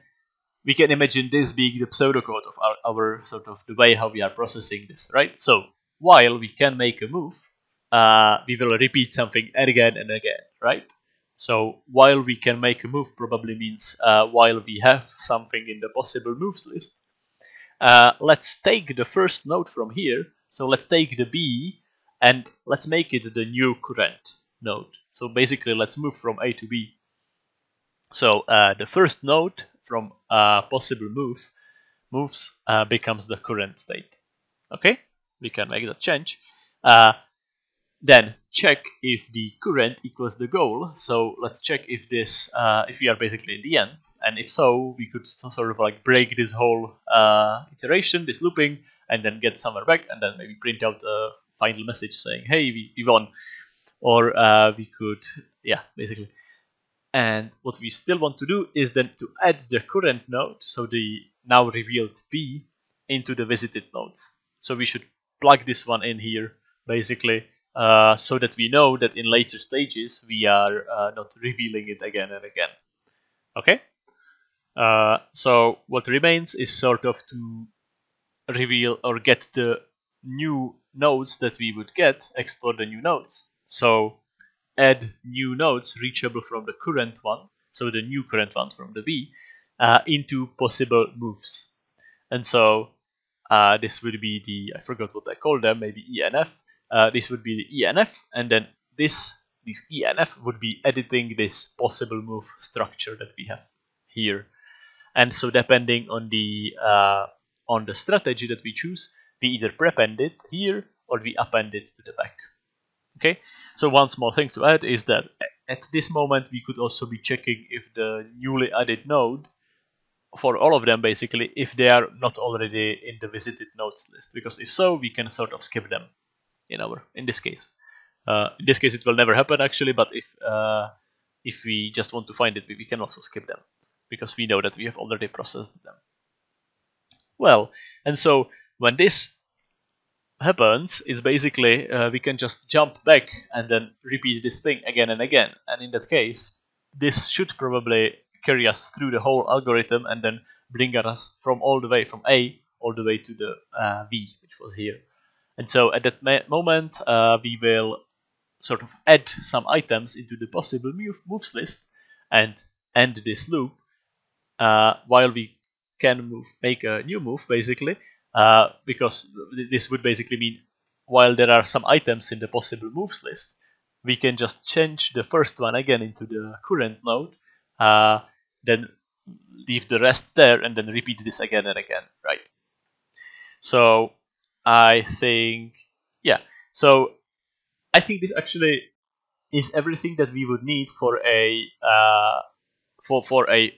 we can imagine this being the pseudocode of our, our sort of the way how we are processing this, right? So while we can make a move, uh, we will repeat something again and again, right? So while we can make a move probably means uh, while we have something in the possible moves list, uh, let's take the first node from here. So let's take the B and let's make it the new current node. So basically, let's move from A to B. So uh, the first node from uh, possible move moves uh, becomes the current state. Okay, we can make that change. Uh, then check if the current equals the goal. So let's check if this, if we are basically in the end, and if so, we could sort of like break this whole iteration, this looping, and then get somewhere back, and then maybe print out a final message saying, "Hey, we, we won," or we could, yeah, basically. And what we still want to do is then to add the current node, so the now revealed B, into the visited nodes. So we should plug this one in here, basically, uh, so that we know that in later stages we are uh, not revealing it again and again. Okay? Uh, so what remains is sort of to reveal or get the new nodes that we would get, explore the new nodes. So add new nodes reachable from the current one, so the new current one from the B, uh, into possible moves. And so uh, this would be the, I forgot what I call them, maybe ENF, uh, this would be the ENF, and then this this ENF would be editing this possible move structure that we have here. And so depending on the uh, on the strategy that we choose, we either prepend it here or we append it to the back. Okay, so one small thing to add is that at this moment we could also be checking if the newly added node for all of them basically if they are not already in the visited nodes list because if so we can sort of skip them in our in this case. Uh, in this case, it will never happen actually, but if uh, if we just want to find it, we can also skip them because we know that we have already processed them. Well, and so when this happens, is basically uh, we can just jump back and then repeat this thing again and again. And in that case, this should probably carry us through the whole algorithm and then bring us from all the way from A all the way to the uh, V, which was here. And so at that moment, uh, we will sort of add some items into the possible move, moves list and end this loop uh, while we can move, make a new move basically, uh, because this would basically mean while there are some items in the possible moves list, we can just change the first one again into the current node, uh, then leave the rest there and then repeat this again and again, right? So I think, yeah, so I think this actually is everything that we would need for a uh, for for a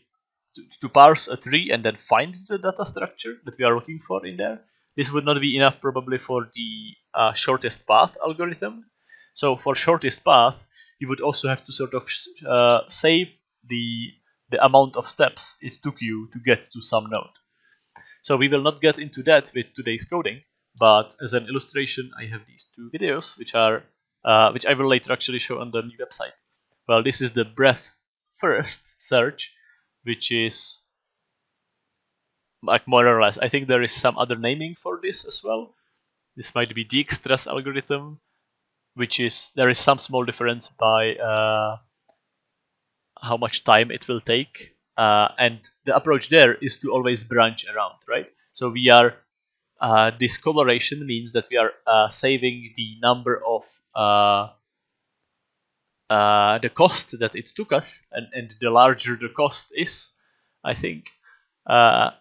to, to, parse a tree and then find the data structure that we are looking for in there. This would not be enough probably for the uh, shortest path algorithm. So for shortest path, you would also have to sort of uh, save the the amount of steps it took you to get to some node. So we will not get into that with today's coding, but as an illustration, I have these two videos, which are uh, which I will later actually show on the new website. Well, this is the breadth first search, which is like more or less. I think there is some other naming for this as well. This might be Dijkstra's algorithm, which is there is some small difference by uh, how much time it will take. Uh, and the approach there is to always branch around, right? So we are uh, this coloration means that we are uh, saving the number of uh, the cost that it took us, and, and the larger the cost is, I think, uh,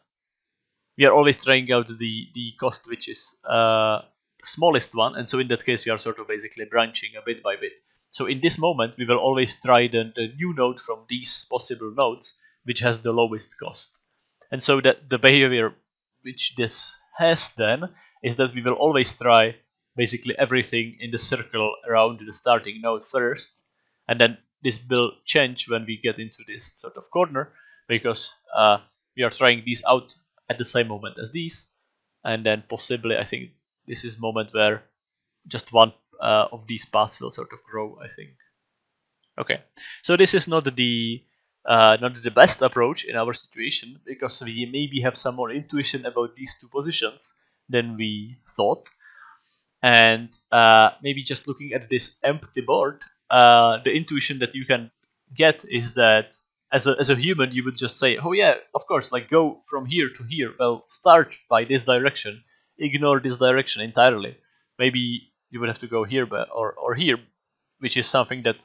we are always trying out the, the cost which is uh, smallest one, and so in that case we are sort of basically branching a bit by bit. So in this moment we will always try the, the new node from these possible nodes which has the lowest cost. And so that the behavior which this has then is that we will always try basically everything in the circle around the starting node first and then this will change when we get into this sort of corner because uh, we are trying these out at the same moment as these. And then possibly I think this is moment where just one uh, of these paths will sort of grow I think. Okay. So this is not the uh, not the best approach in our situation because we maybe have some more intuition about these two positions than we thought. And uh, maybe just looking at this empty board uh, the intuition that you can get is that as a, as a human you would just say oh yeah of course like go from here to here. Well start by this direction ignore this direction entirely. Maybe you would have to go here but, or, or here which is something that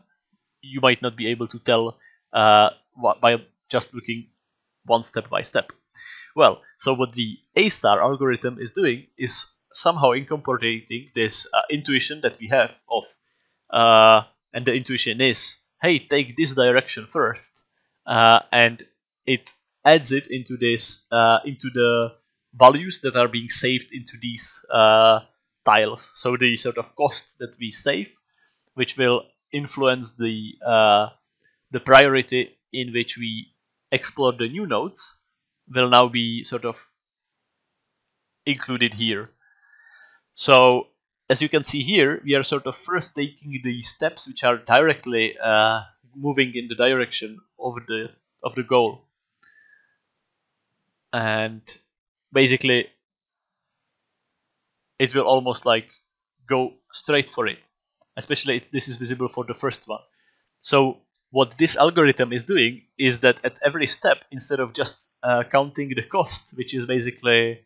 you might not be able to tell uh, by just looking one step by step. Well so what the A star algorithm is doing is somehow incorporating this uh, intuition that we have of uh, and the intuition is hey take this direction first uh, and it adds it into this uh, into the values that are being saved into these uh, tiles. So the sort of cost that we save which will influence the uh, the priority in which we explore the new nodes will now be sort of included here. So as you can see here, we are sort of first taking the steps which are directly uh, moving in the direction of the of the goal, and basically it will almost like go straight for it. Especially if this is visible for the first one. So what this algorithm is doing is that at every step, instead of just uh, counting the cost, which is basically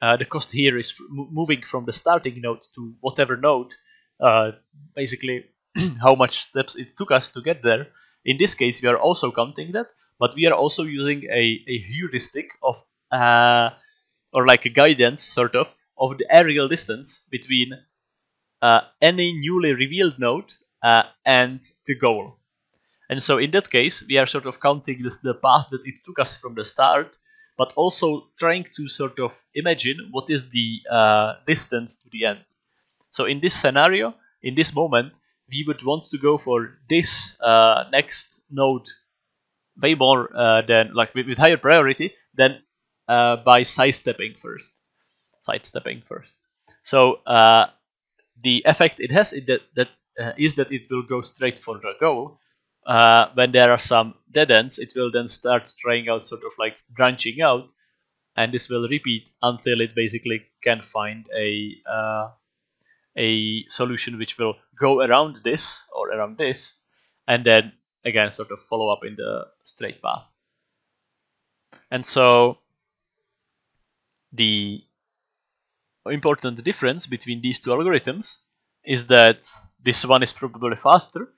uh, the cost here is moving from the starting node to whatever node, uh, basically how much steps it took us to get there. In this case, we are also counting that, but we are also using a, a heuristic of, uh, or like a guidance sort of, of the aerial distance between uh, any newly revealed node uh, and the goal. And so in that case, we are sort of counting this, the path that it took us from the start but also trying to sort of imagine what is the uh, distance to the end. So in this scenario, in this moment, we would want to go for this uh, next node way more uh, than like with, with, higher priority than uh, by sidestepping first. Sidestepping first. So uh, the effect it has is that, that uh, is that it will go straight for the goal, when there are some dead ends, it will then start trying out sort of like branching out, and this will repeat until it basically can find a uh, a solution which will go around this or around this, and then again sort of follow up in the straight path. And so the important difference between these two algorithms is that this one is probably faster,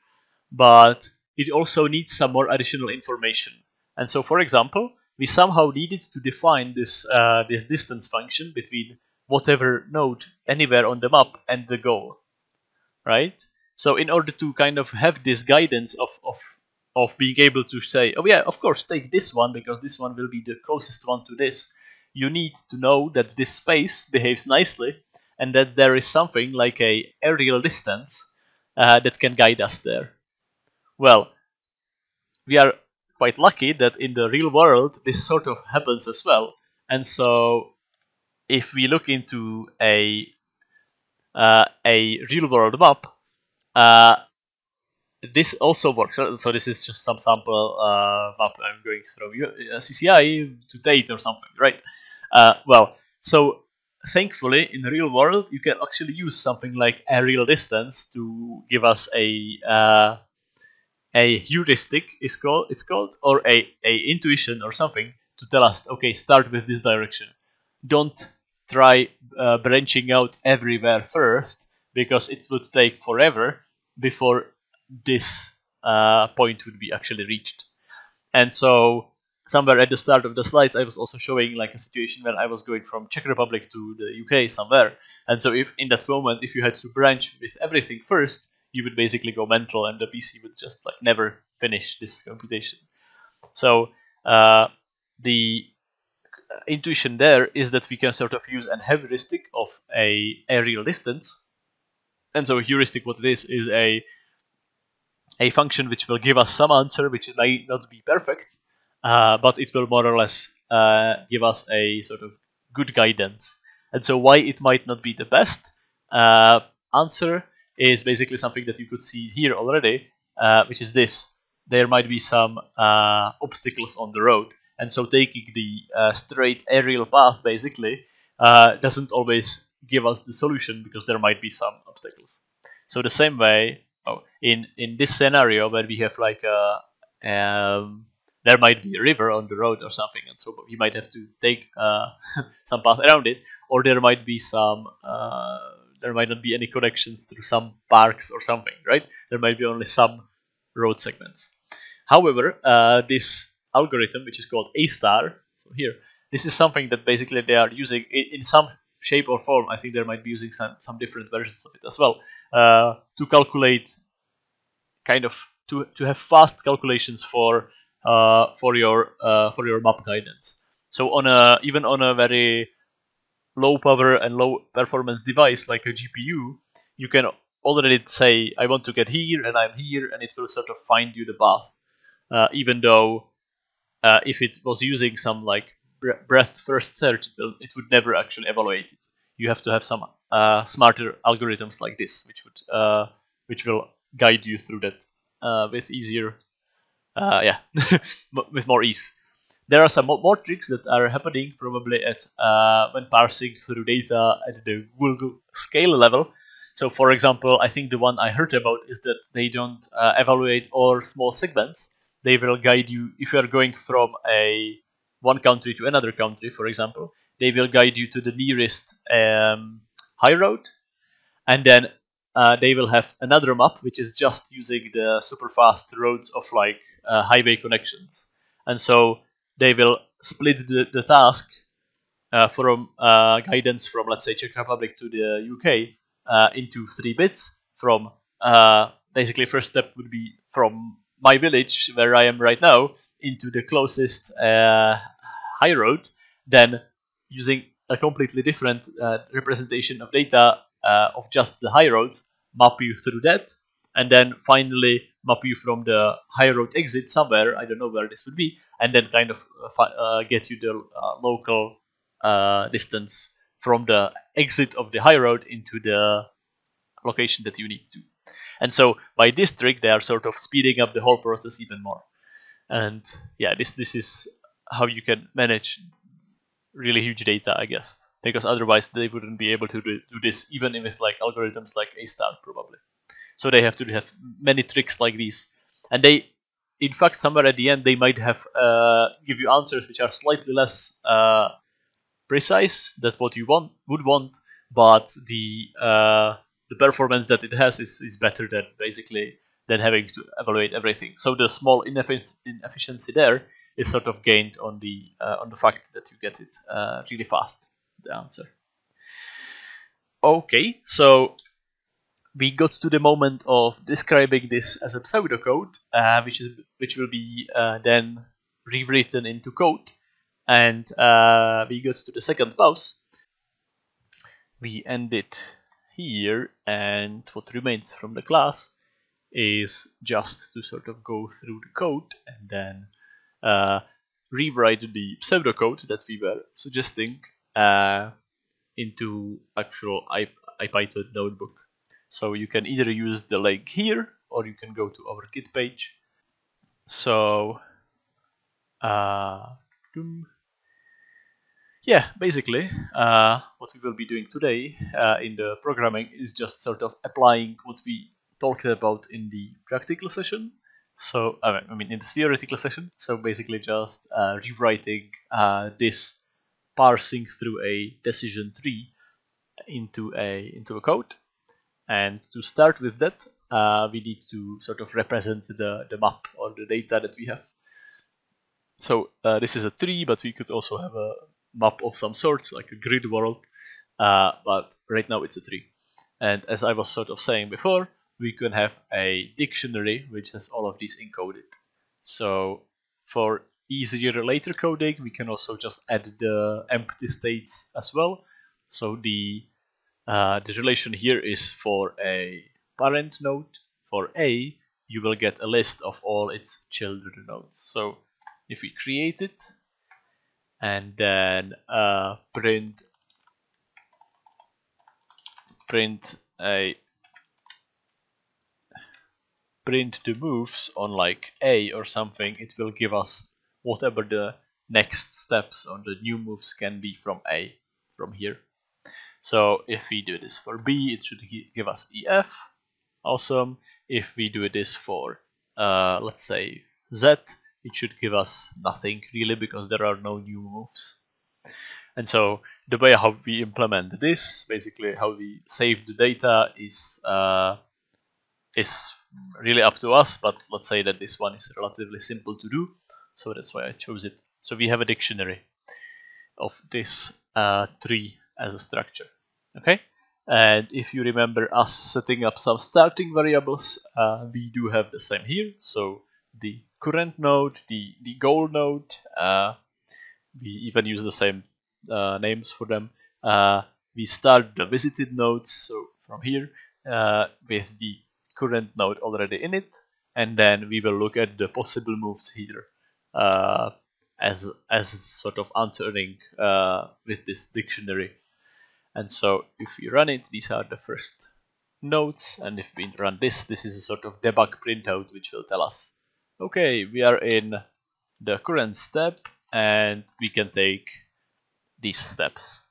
but it also needs some more additional information. And so, for example, we somehow needed to define this uh, this distance function between whatever node anywhere on the map and the goal, right? So in order to kind of have this guidance of, of, of being able to say, oh yeah, of course, take this one because this one will be the closest one to this, you need to know that this space behaves nicely and that there is something like a aerial distance uh, that can guide us there. Well, we are quite lucky that in the real world this sort of happens as well. And so if we look into a uh, a real world map, uh, this also works. So this is just some sample uh, map I'm going through uh, CCI to date or something, right? Uh, well, so thankfully in the real world you can actually use something like aerial distance to give us a uh, a heuristic is called it's called or a, a intuition or something to tell us okay start with this direction don't try uh, branching out everywhere first because it would take forever before this uh, point would be actually reached. And so somewhere at the start of the slides, I was also showing like a situation where I was going from Czech Republic to the UK somewhere. And so if in that moment, if you had to branch with everything first, you would basically go mental and the PC would just like never finish this computation. So uh, the intuition there is that we can sort of use an heuristic of a aerial distance. And so heuristic, what it is, is a a function which will give us some answer, which may not be perfect, uh, but it will more or less uh, give us a sort of good guidance. And so why it might not be the best uh, answer is basically something that you could see here already, uh, which is this. There might be some uh, obstacles on the road. And so taking the uh, straight aerial path basically uh, doesn't always give us the solution because there might be some obstacles. So the same way, oh, in in this scenario where we have like a um, there might be a river on the road or something, and so we might have to take uh, some path around it, or there might be some uh, there might not be any connections through some parks or something, right? There might be only some road segments. However, uh, this algorithm, which is called A star. So here, this is something that basically they are using in some shape or form. I think they might be using some, some different versions of it as well uh, to calculate, kind of to to have fast calculations for uh, for your uh, for your map guidance. So on a even on a very low power and low performance device like a GPS, you can already say I want to get here and I'm here, and it will sort of find you the path, uh, even though uh, if it was using some like breadth first search, it, will, it, would never actually evaluate it. You have to have some uh, smarter algorithms like this, which would uh, which will guide you through that uh, with easier, uh, yeah, with more ease. There are some more tricks that are happening probably at uh, when parsing through data at the Google scale level. So, for example, I think the one I heard about is that they don't evaluate all small segments they will guide you if you are going from a one country to another country, for example. They will guide you to the nearest um, high road, and then uh, they will have another map which is just using the super fast roads of like uh, highway connections. And so they will split the, the task uh, from uh, guidance from let's say Czech Republic to the UK uh, into three bits. From uh, basically first step would be from my village where I am right now into the closest uh, high road, then using a completely different uh, representation of data of just the high roads, map you through that, and then finally map you from the high road exit somewhere, I don't know where this would be, and then kind of uh, uh, get you the uh, local distance from the exit of the high road into the location that you need to. And so by this trick, they are sort of speeding up the whole process even more. And yeah, this this is how you can manage really huge data, I guess, because otherwise they wouldn't be able to do, do this even with like algorithms like A star probably. So they have to have many tricks like these, and they, in fact, somewhere at the end they might have uh, give you answers which are slightly less uh, precise than what you want would want, but the uh, the performance that it has is, is better than basically than having to evaluate everything. So the small inefficiency there is sort of gained on the uh, on the fact that you get it uh, really fast. The answer. Okay, so we got to the moment of describing this as a pseudocode, uh, which is which will be uh, then rewritten into code, and uh, we got to the second pause. We end it here, and what remains from the class is just to sort of go through the code and then uh, rewrite the pseudocode that we were suggesting uh, into actual IPython notebook. So you can either use the link here or you can go to our Git page. So, uh, yeah, basically, uh, what we will be doing today uh, in the programming is just sort of applying what we talked about in the practical session. So, I mean, in the theoretical session. So basically, just uh, rewriting uh, this parsing through a decision tree into a into a code. And to start with that, uh, we need to sort of represent the, the map or the data that we have. So uh, this is a tree, but we could also have a map of some sort, like a grid world. Uh, but right now it's a tree. And as I was sort of saying before, we can have a dictionary which has all of these encoded. So for easier later coding, we can also just add the empty states as well. So the uh, the relation here is for a parent node. For A, you will get a list of all its children nodes. So if we create it and then uh, print print a print the moves on like A or something, it will give us whatever the next steps on the new moves can be from A from here. So if we do this for B, it should give us EF. Awesome. If we do this for, uh, let's say, Z, it should give us nothing really because there are no new moves. And so the way how we implement this, basically how we save the data is uh, is really up to us, but let's say that this one is relatively simple to do, so that's why I chose it. So we have a dictionary of this uh, tree as a structure. Okay, and if you remember us setting up some starting variables, uh, we do have the same here. So the current node, the, the goal node, uh, we even use the same uh, names for them. Uh, we start the visited nodes, so from here, uh, with the current node already in it, and then we will look at the possible moves here uh, as as sort of answering uh, with this dictionary. And so if we run it, these are the first nodes, and if we run this, this is a sort of debug printout which will tell us, okay, we are in the current step, and we can take these steps.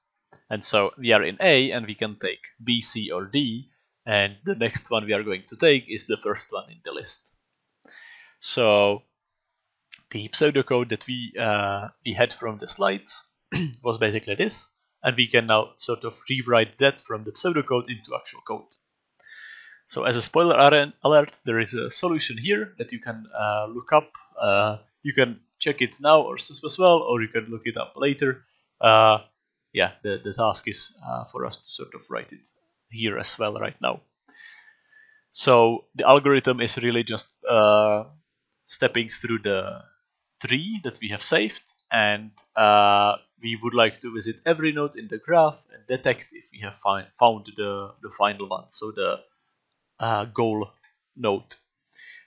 And so we are in A, and we can take B, C, or D, and the next one we are going to take is the first one in the list. So the pseudocode that we uh, we had from the slides was basically this, and we can now sort of rewrite that from the pseudocode into actual code. So as a spoiler alert, there is a solution here that you can uh, look up. Uh, you can check it now or as well, or you can look it up later. Uh, yeah, the, the task is uh, for us to sort of write it here as well right now. So the algorithm is really just uh, stepping through the tree that we have saved and uh, we would like to visit every node in the graph and detect if we have find, found the, the final one, so the uh, goal node.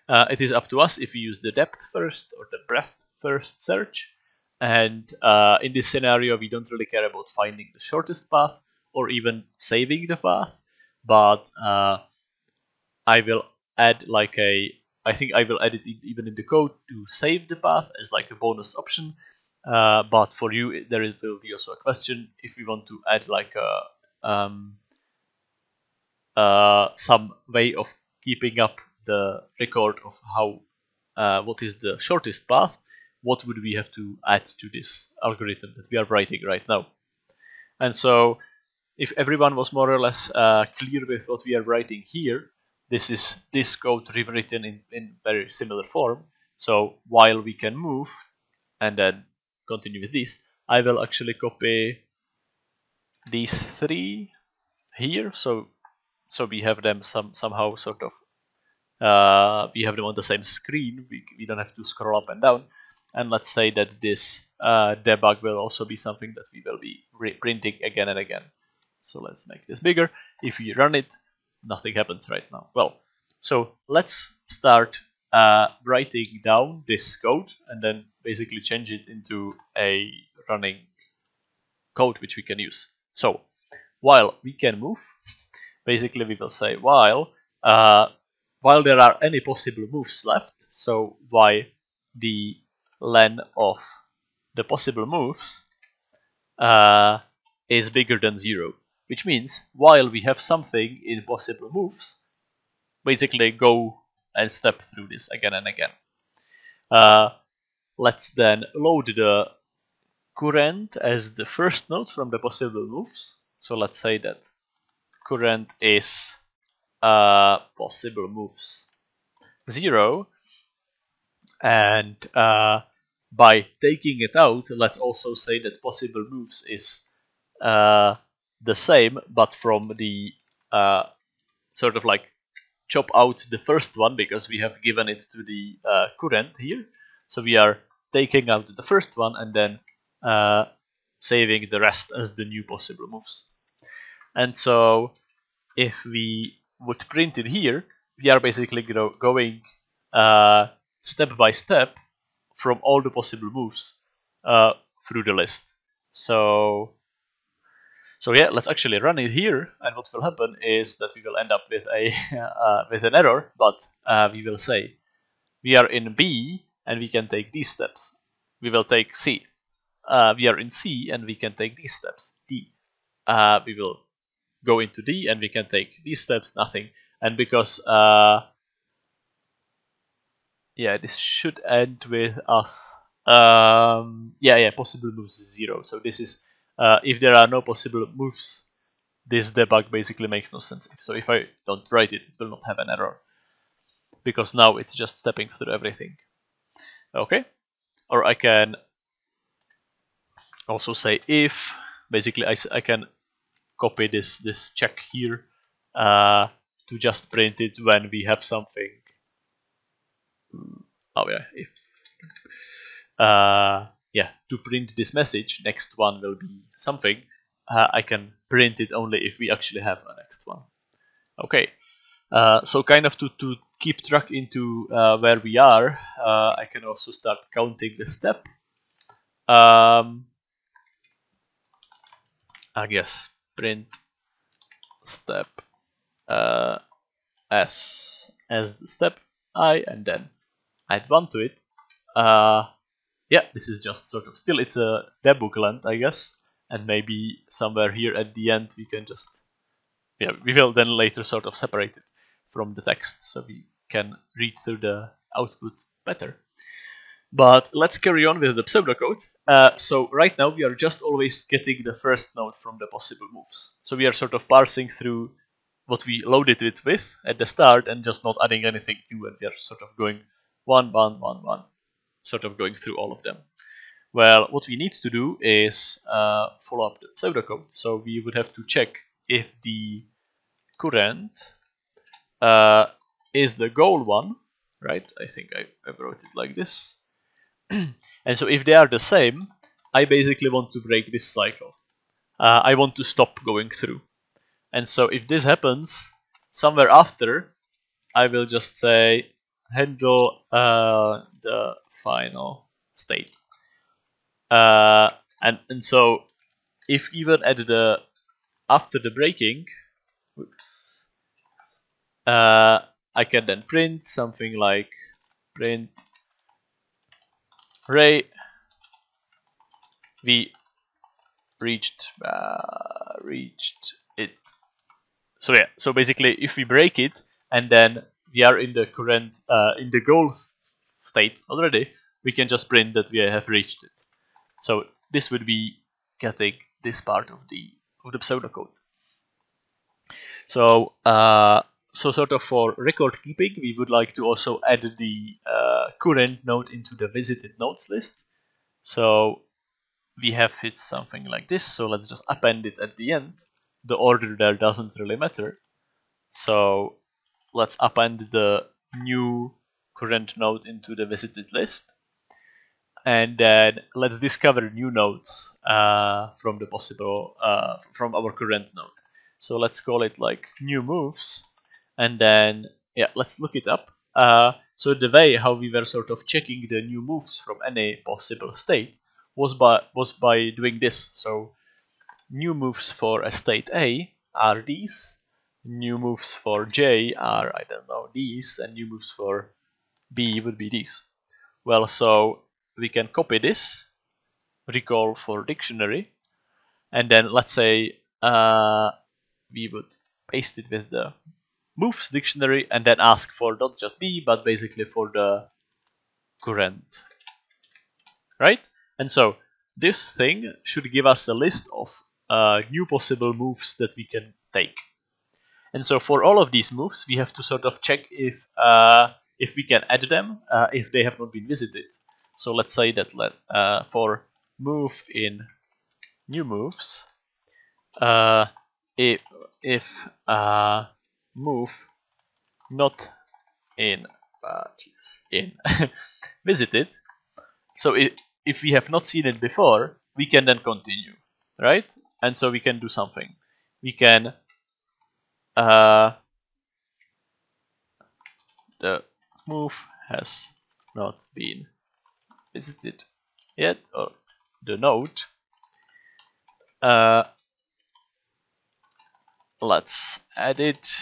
Uh, it is up to us if we use the depth first or the breadth first search. And uh, in this scenario, we don't really care about finding the shortest path or even saving the path, but uh, I will add like a I think I will add it even in the code to save the path as like a bonus option. Uh, but for you, there will be also a question if we want to add like a um, uh, some way of keeping up the record of how uh, what is the shortest path. What would we have to add to this algorithm that we are writing right now? And so if everyone was more or less uh, clear with what we are writing here, this is this code rewritten in, in very similar form. So while we can move and then continue with this, I will actually copy these three here. So so we have them some somehow sort of uh, we have them on the same screen. We, we don't have to scroll up and down. And let's say that this uh, debug will also be something that we will be printing again and again. So let's make this bigger. If we run it, nothing happens right now. Well, so let's start uh, writing down this code and then basically change it into a running code which we can use. So while we can move, basically we will say while uh, while there are any possible moves left, so why the len of the possible moves uh, is bigger than zero, which means while we have something in possible moves, basically go and step through this again and again. Uh, let's then load the current as the first node from the possible moves. So let's say that current is uh, possible moves 0 and uh, by taking it out let's also say that possible moves is uh, the same but from the uh, sort of like chop out the first one because we have given it to the uh, current here so we are taking out the first one and then uh, saving the rest as the new possible moves and so if we would print it here, we are basically going uh, step by step from all the possible moves uh, through the list. So, so yeah, let's actually run it here, and what will happen is that we will end up with a uh, with an error, but uh, we will say we are in B and we can take these steps. We will take C. Uh, we are in C and we can take these steps. D. Uh, we will go into D and we can take these steps, nothing. And because, uh, yeah, this should end with us, um, yeah, yeah, possible moves zero. So this is, uh, if there are no possible moves, this debug basically makes no sense. So if I don't write it, it will not have an error. Because now it's just stepping through everything. Okay? Or I can also say if, basically I, I can copy this this check here uh, to just print it when we have something. Oh yeah, if uh, yeah to print this message, next one will be something. Uh, I can print it only if we actually have a next one. Okay, uh, so kind of to to keep track into uh, where we are, uh, I can also start counting the step. Um, I guess print step uh, s as the step i and then add one to it. Yeah, this is just sort of still it's a debug length, I guess, and maybe somewhere here at the end we can just yeah we will then later sort of separate it from the text so we can read through the output better. But let's carry on with the pseudocode. Uh, so right now we are just always getting the first node from the possible moves. So we are sort of parsing through what we loaded it with at the start and just not adding anything new and we are sort of going one, one, one, one, sort of going through all of them. Well, what we need to do is uh, follow up the pseudocode. So we would have to check if the current uh, is the goal one, right? I think I, I wrote it like this. and so if they are the same, I basically want to break this cycle. Uh, I want to stop going through. And so if this happens, somewhere after, I will just say handle uh, the final state. Uh, and, and so if even at the after the breaking, whoops, uh, I can then print something like print Ray, we reached uh, reached it. So yeah, so basically, if we break it and then we are in the current uh, in the goal state already, we can just print that we have reached it. So this would be getting this part of the of the pseudocode. So, uh, so sort of for record keeping, we would like to also add the uh, current node into the visited nodes list. So we have it something like this. So let's just append it at the end. The order there doesn't really matter. So let's append the new current node into the visited list. And then let's discover new nodes uh, from the possible uh, from our current node. So let's call it like new moves, and then yeah, let's look it up. Uh, so the way how we were sort of checking the new moves from any possible state was by was by doing this. So new moves for a state A are these, new moves for J are I don't know these, and new moves for B would be these. Well, so we can copy this, recall for dictionary, and then let's say uh, we would paste it with the moves dictionary and then ask for not just b but basically for the current. Right? And so this thing should give us a list of uh, new possible moves that we can take and so for all of these moves we have to sort of check if uh, if we can add them uh, if they have not been visited so let's say that let, uh, for move in new moves uh, if if uh, move not in uh, Jesus, in visited. So if, if we have not seen it before, we can then continue, right? And so we can do something. We can uh, the move has not been visited yet, or the node uh, let's add it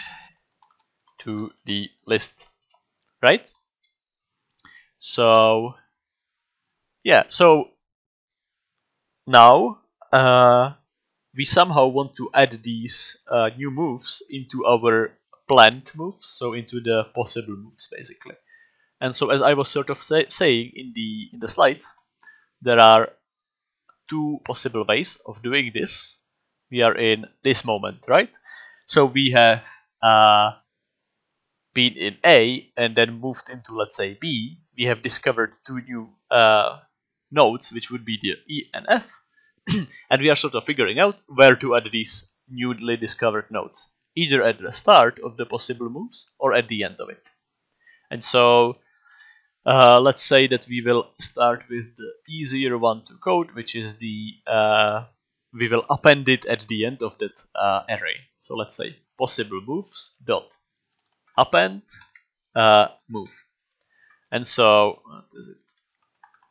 to the list, right? So, yeah, so now uh, we somehow want to add these uh, new moves into our planned moves, so into the possible moves basically. And so as I was sort of say saying in the in the slides, there are two possible ways of doing this. We are in this moment, right? So we have uh, been in A and then moved into, let's say, B. We have discovered two new uh, nodes, which would be the E and F. and we are sort of figuring out where to add these newly discovered nodes, either at the start of the possible moves or at the end of it. And so uh, let's say that we will start with the easier one to code, which is the uh, we will append it at the end of that uh, array. So let's say possible moves dot append uh, move. And so what is it?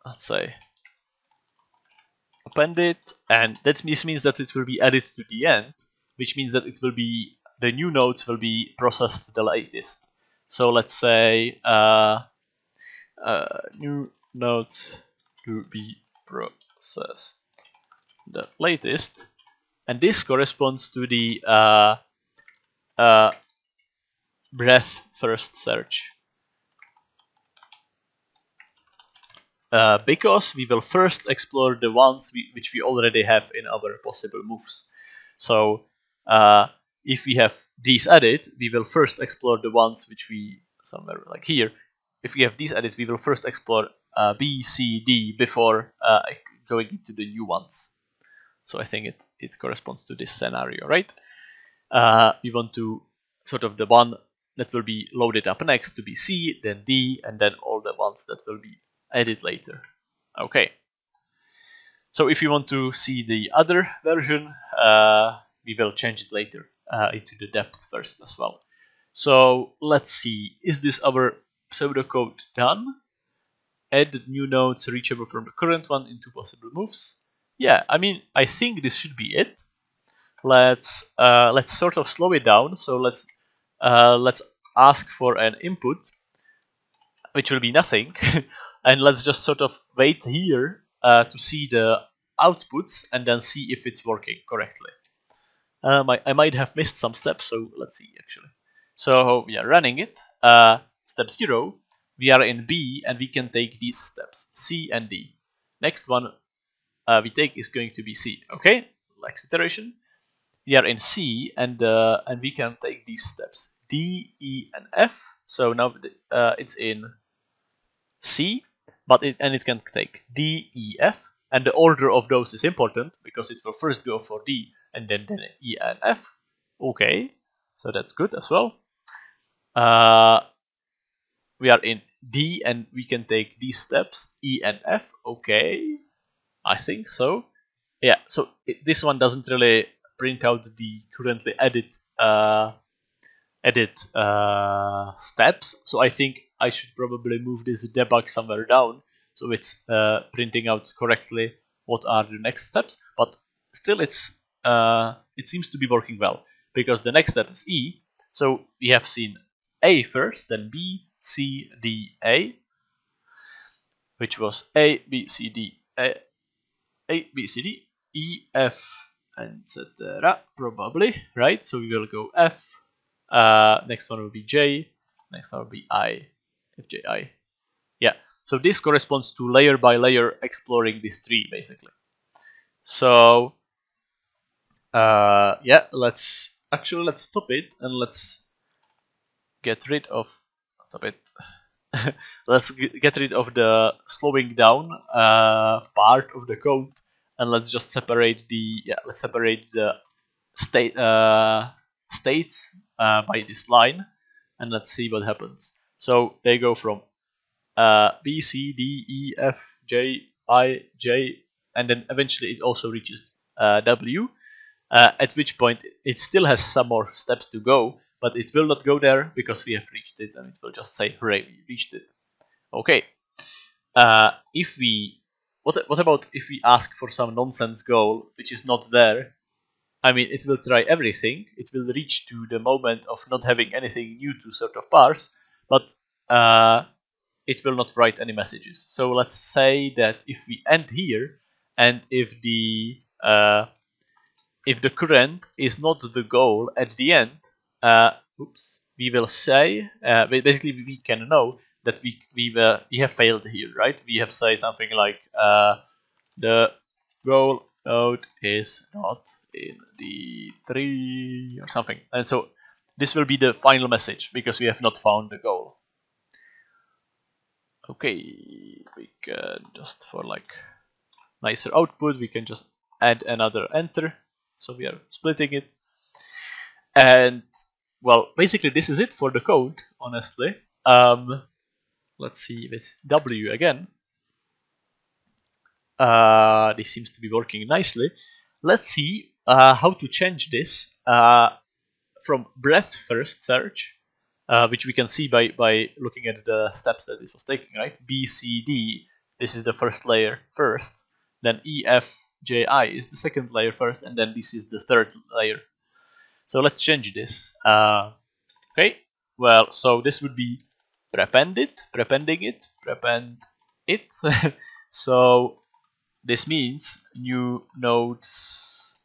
Let's say append it, and that means that it will be added to the end, which means that it will be the new nodes will be processed the latest. So let's say uh, uh, new nodes to be processed the latest, and this corresponds to the uh, uh, breadth first search. Uh, because we will first explore the ones we, which we already have in our possible moves. So uh, if we have these added, we will first explore the ones which we, somewhere like here, if we have these added, we will first explore uh, B, C, D before uh, going into the new ones. So I think it, it corresponds to this scenario, right? Uh, we want to sort of the one that will be loaded up next to be C, then D, and then all the ones that will be added later. Okay. So if you want to see the other version, uh, we will change it later uh, into the depth first as well. So let's see, is this our pseudocode done? Add new nodes reachable from the current one into possible moves yeah, I mean, I think this should be it. Let's uh, let's sort of slow it down. So let's uh, let's ask for an input, which will be nothing, and let's just sort of wait here uh, to see the outputs and then see if it's working correctly. Um, I, I might have missed some steps, so let's see actually. So we are running it. Uh, step 0, we are in B and we can take these steps, C and D. Next one, uh, we take is going to be C. Okay, next iteration. we are in C, and uh, and we can take these steps D, E, and F. So now uh, it's in C, but it and it can take D, E, F, and the order of those is important because it will first go for D and then then E and F. Okay, so that's good as well. Uh, we are in D and we can take these steps E and F. Okay, I think so. Yeah, so it, this one doesn't really print out the currently edit uh, edit uh, steps. So I think I should probably move this debug somewhere down so it's uh, printing out correctly what are the next steps. But still, it's uh, it seems to be working well because the next step is E. So we have seen A first, then B, C, D, A, which was A, B, C, D, A, A, B, C, D, E, F, etc. Probably, right? So we will go F. Uh, next one will be J. Next one will be I. F, J, I. Yeah. So this corresponds to layer by layer exploring this tree, basically. So uh, yeah, let's actually let's stop it and let's get rid of stop it. let's get rid of the slowing down uh, part of the code and let's just separate the yeah let's separate the state uh, states uh, by this line and let's see what happens. So they go from uh, B, C, D, E, F, J, I, J, and then eventually it also reaches uh, W. Uh, at which point it still has some more steps to go, but it will not go there because we have reached it, and it will just say, "Hooray, we reached it." Okay. Uh, if we what what about if we ask for some nonsense goal which is not there? I mean, it will try everything. It will reach to the moment of not having anything new to sort of parse, but uh, it will not write any messages. So let's say that if we end here, and if the uh, if the current is not the goal at the end, uh, oops, we will say uh, basically we can know that we we we have failed here, right? We have say something like uh, the goal node is not in the tree or something, and so this will be the final message because we have not found the goal. Okay, we can just for like nicer output, we can just add another enter. So we are splitting it. And well, basically this is it for the code, honestly. Um, let's see with W again. Uh, this seems to be working nicely. Let's see uh, how to change this uh, from breadth first search uh, which we can see by, by looking at the steps that this was taking, right? B, C, D, this is the first layer first, then E, F, J, I is the second layer first, and then this is the third layer. So let's change this. Uh, okay, well, so this would be prepend it, prepending it, prepend it. so this means new nodes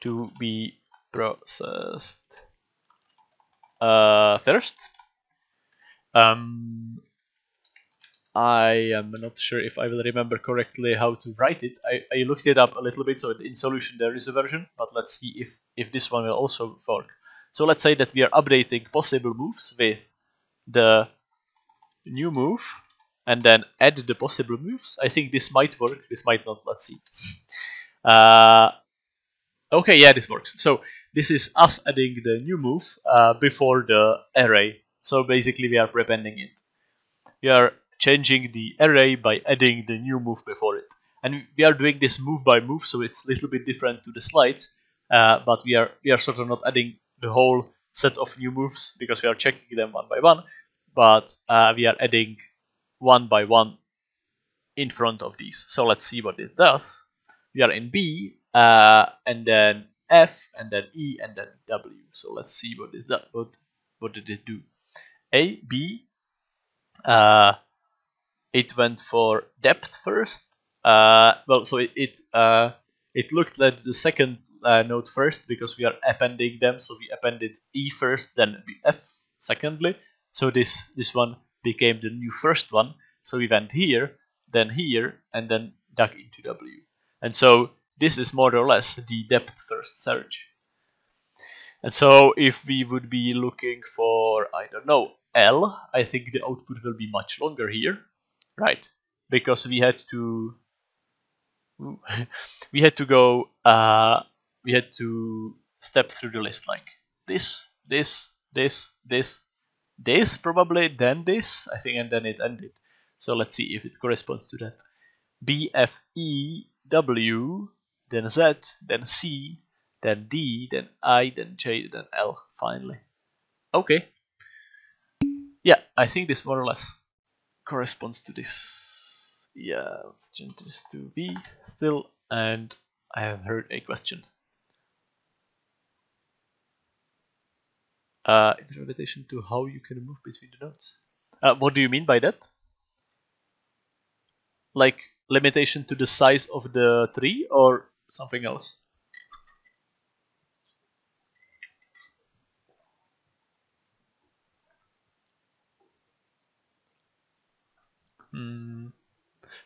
to be processed uh, first. Um, I am not sure if I will remember correctly how to write it. I, I looked it up a little bit, so in solution there is a version, but let's see if, if this one will also work. So let's say that we are updating possible moves with the new move and then add the possible moves. I think this might work, this might not, let's see. Uh, okay, yeah, this works. So this is us adding the new move uh, before the array. So basically we are prepending it. We are changing the array by adding the new move before it. And we are doing this move by move, so it's a little bit different to the slides, uh, but we are we are sort of not adding the whole set of new moves because we are checking them one by one, but uh, we are adding one by one in front of these. So let's see what this does. We are in B, uh, and then F and then E and then W. So let's see what is that. What what did it do? A B. Uh, it went for depth first. Uh, well, so it it, uh, it looked at the second uh, node first because we are appending them. So we appended E first, then F secondly. So this this one became the new first one. So we went here, then here, and then dug into W. And so this is more or less the depth first search. And so if we would be looking for, I don't know, L, I think the output will be much longer here, right? Because we had to, we had to go, uh, we had to step through the list like this, this, this, this, this probably, then this, I think, and then it ended. So let's see if it corresponds to that. B, F, E, W, then Z, then C, then D, then I, then J, then L finally. Okay. Yeah, I think this more or less corresponds to this. Yeah, let's change this to B still, and I have heard a question. Uh, limitation to how you can move between the nodes. Uh, what do you mean by that? Like limitation to the size of the tree or something else? Hmm.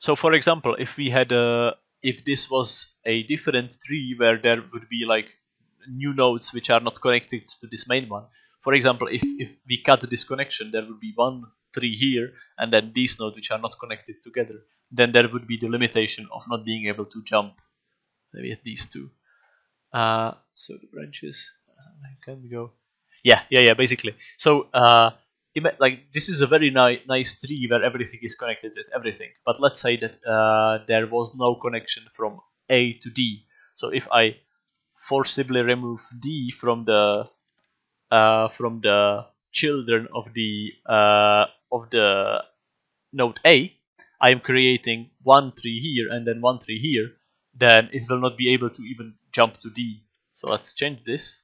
So for example, if we had a, if this was a different tree where there would be like new nodes which are not connected to this main one. For example, if, if we cut this connection, there would be one tree here and then these nodes which are not connected together. Then there would be the limitation of not being able to jump with these two. Uh, so the branches, uh, can go. Yeah, yeah, yeah, basically. So uh, like this is a very ni nice tree where everything is connected with everything. But let's say that uh, there was no connection from A to D. So if I forcibly remove D from the uh, from the children of the uh, of the node A, I am creating one tree here and then one tree here. Then it will not be able to even jump to D. So let's change this,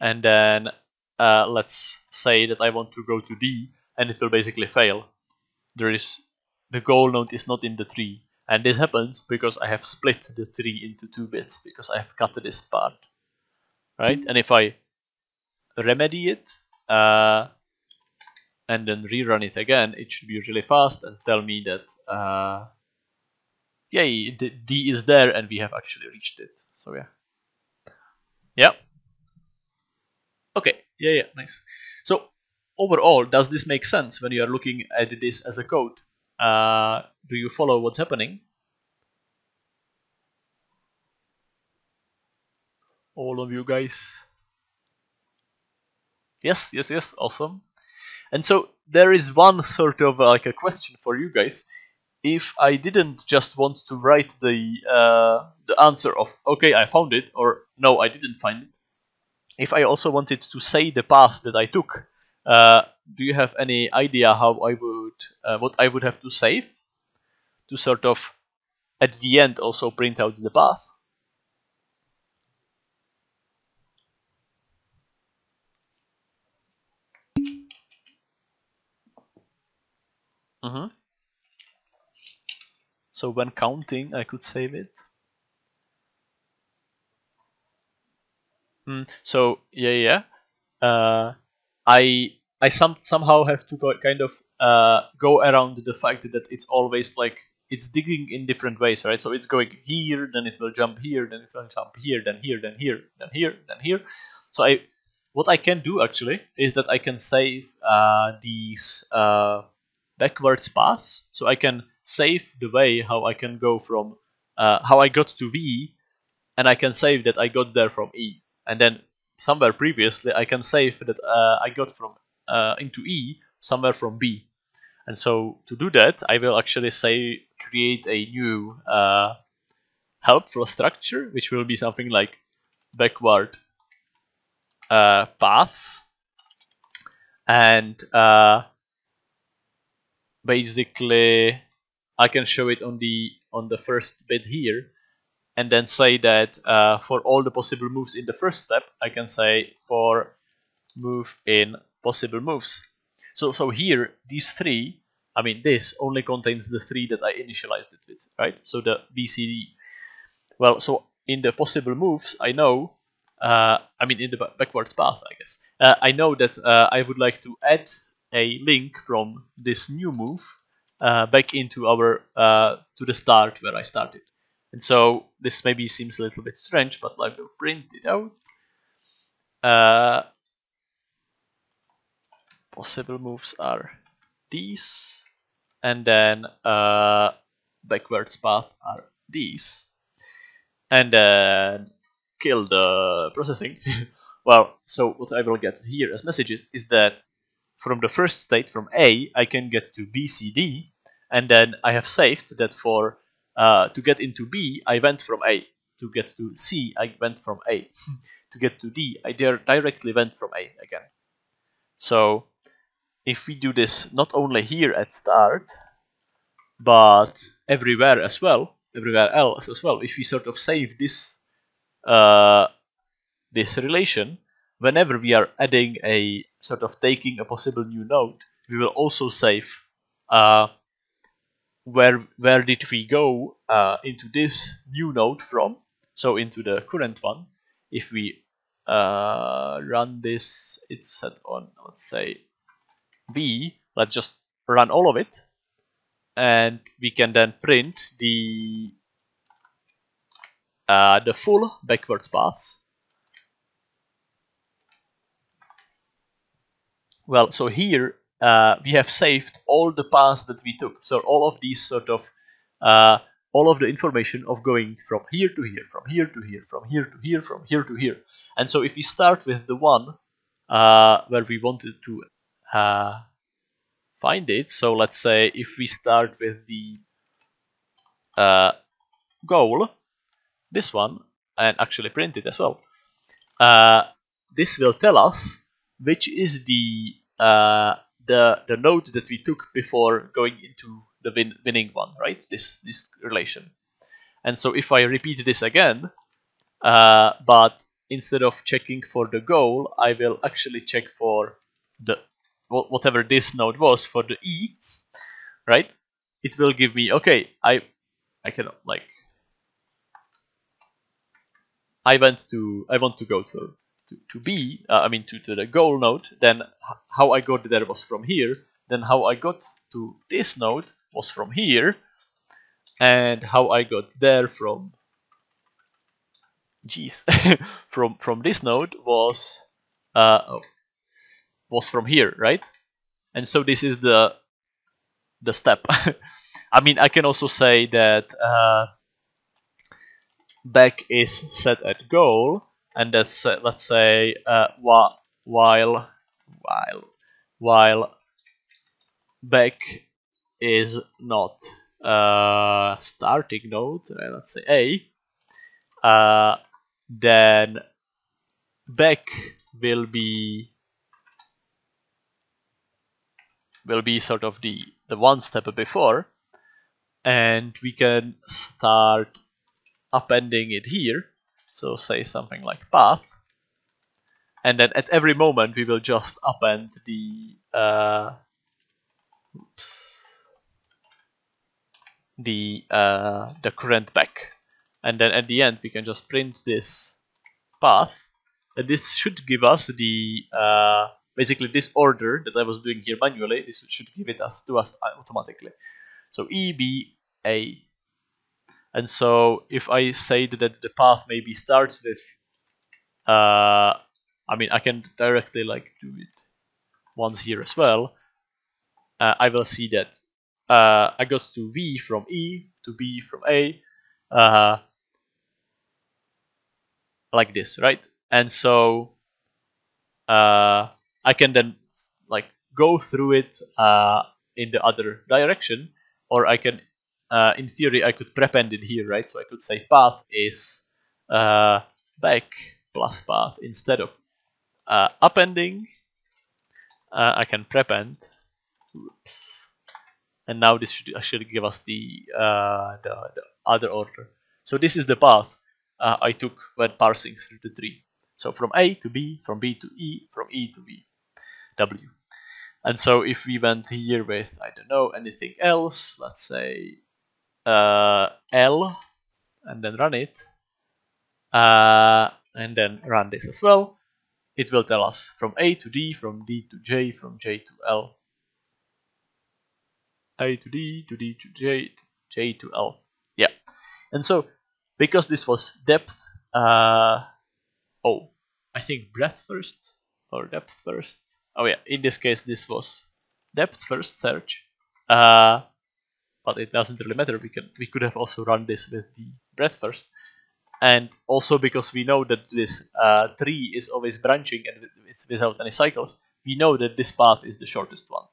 and then uh, let's say that I want to go to D and it will basically fail. There is the goal node is not in the tree and this happens because I have split the tree into two bits because I have cut this part right and if I remedy it uh, and then rerun it again it should be really fast and tell me that uh, yay the D is there and we have actually reached it so yeah yeah okay yeah, yeah, nice. So overall, does this make sense when you are looking at this as a code? Uh, do you follow what's happening? All of you guys? Yes, yes, yes, awesome. And so there is one sort of uh, like a question for you guys. If I didn't just want to write the uh, the answer of okay, I found it, or no, I didn't find it, if I also wanted to say the path that I took, uh, do you have any idea how I would, uh, what I would have to save to sort of at the end also print out the path? Mm -hmm. So when counting, I could save it. Mm, so yeah, yeah. Uh, I I some somehow have to go, kind of uh, go around the fact that it's always like it's digging in different ways, right? So it's going here, then it will jump here, then it will jump here, then here, then here, then here, then here. So I what I can do actually is that I can save uh, these uh, backwards paths. So I can save the way how I can go from uh, how I got to V, and I can save that I got there from E and then somewhere previously I can save that uh, I got from uh, into E somewhere from B. And so to do that, I will actually say create a new uh, help flow structure, which will be something like backward uh, paths, and uh, basically I can show it on the on the first bit here, and then say that uh, for all the possible moves in the first step, I can say for move in possible moves. So, so here, these three, I mean, this only contains the three that I initialized it with, right? So the BCD. Well, so in the possible moves, I know, uh, I mean, in the backwards path, I guess, uh, I know that uh, I would like to add a link from this new move uh, back into our, uh, to the start where I started. And so this maybe seems a little bit strange, but I will print it out. uh, possible moves are these, and then uh, backwards path are these, and then kill the processing. well, so what I will get here as messages is that from the first state, from A, I can get to B, C, D, and then I have saved that for uh, to get into B, I went from A. To get to C, I went from A. to get to D, I directly went from A again. So if we do this not only here at start, but everywhere as well, everywhere else as well, if we sort of save this uh, this relation, whenever we are adding a sort of taking a possible new node, we will also save uh, where where did we go uh, into this new node from, so into the current one. If we uh, run this, it's set on, let's say, B, let's just run all of it, and we can then print the uh, the full backwards paths Well, so here uh, we have saved all the paths that we took. So all of these sort of, uh, all of the information of going from here to here, from here to here, from here to here, from here to here. And so if we start with the one uh, where we wanted to uh, find it, so let's say if we start with the uh, goal, this one, and actually print it as well, uh, this will tell us which is the uh, the the node that we took before going into the win winning one, right? This this relation. And so if I repeat this again, uh, but instead of checking for the goal, I will actually check for the whatever this node was for the e, right? It will give me okay. I I can like I went to I want to go to to, to B, uh, I mean to, to the goal node, then how I got there was from here, then how I got to this node was from here, and how I got there from geez from from this node was uh, oh, was from here, right? And so this is the the step. I mean, I can also say that uh, back is set at goal, and that's uh, let's say uh, while while while back is not uh, starting node, let's say A, uh, then back will be will be sort of the the one step before, and we can start appending it here so say something like path. And then at every moment we will just append the uh, oops, the uh, the current back. And then at the end we can just print this path. And this should give us the uh, basically this order that I was doing here manually. This should give it us to us automatically. So E B A and so if I say that the path maybe starts with, uh, I mean, I can directly like do it once here as well. Uh, I will see that uh, I got to V from E to B from A, uh, like this, right? And so uh, I can then like go through it uh, in the other direction, or I can uh, in theory, I could prepend it here, right? So I could say path is uh, back plus path instead of uh, appending. Uh, I can prepend. Oops. And now this should actually give us the, uh, the, the other order. So this is the path uh, I took when parsing through the tree. So from A to B, from B to E, from E to B, W. And so if we went here with, I don't know, anything else, let's say uh, L and then run it uh, and then run this as well it will tell us from A to D from D to J from J to L A to D to D to J J to L yeah and so because this was depth uh, oh I think breadth first or depth first. Oh yeah, in this case this was depth first search. Uh, but it doesn't really matter. We can we could have also run this with the breadth first, and also because we know that this uh, tree is always branching and it's without any cycles, we know that this path is the shortest one.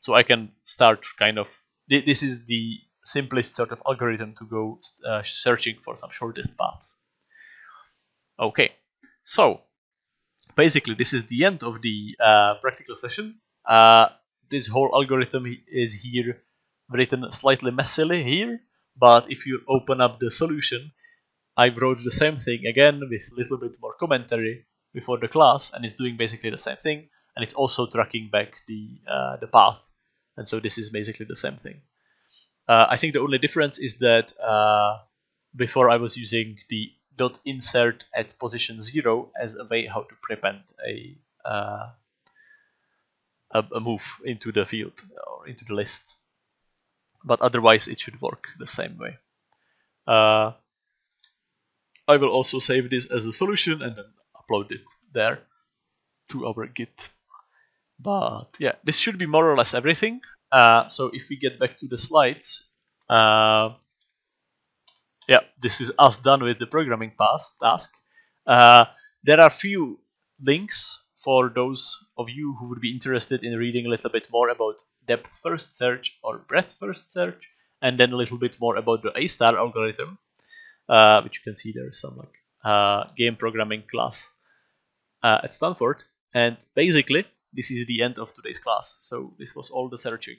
So I can start kind of this is the simplest sort of algorithm to go uh, searching for some shortest paths. Okay, so basically this is the end of the uh, practical session. Uh, this whole algorithm is here written slightly messily here, but if you open up the solution, I wrote the same thing again with a little bit more commentary before the class, and it's doing basically the same thing, and it's also tracking back the uh, the path, and so this is basically the same thing. Uh, I think the only difference is that uh, before I was using the dot insert at position zero as a way how to prepend a, uh, a, a move into the field or into the list but otherwise it should work the same way. Uh, I will also save this as a solution and then upload it there to our Git. But yeah, this should be more or less everything. Uh, so if we get back to the slides, uh, yeah, this is us done with the programming pass task. Uh, there are few links for those of you who would be interested in reading a little bit more about depth first search or breadth first search, and then a little bit more about the A-star algorithm, uh, which you can see there is some like uh, game programming class uh, at Stanford. And basically, this is the end of today's class. So this was all the searching.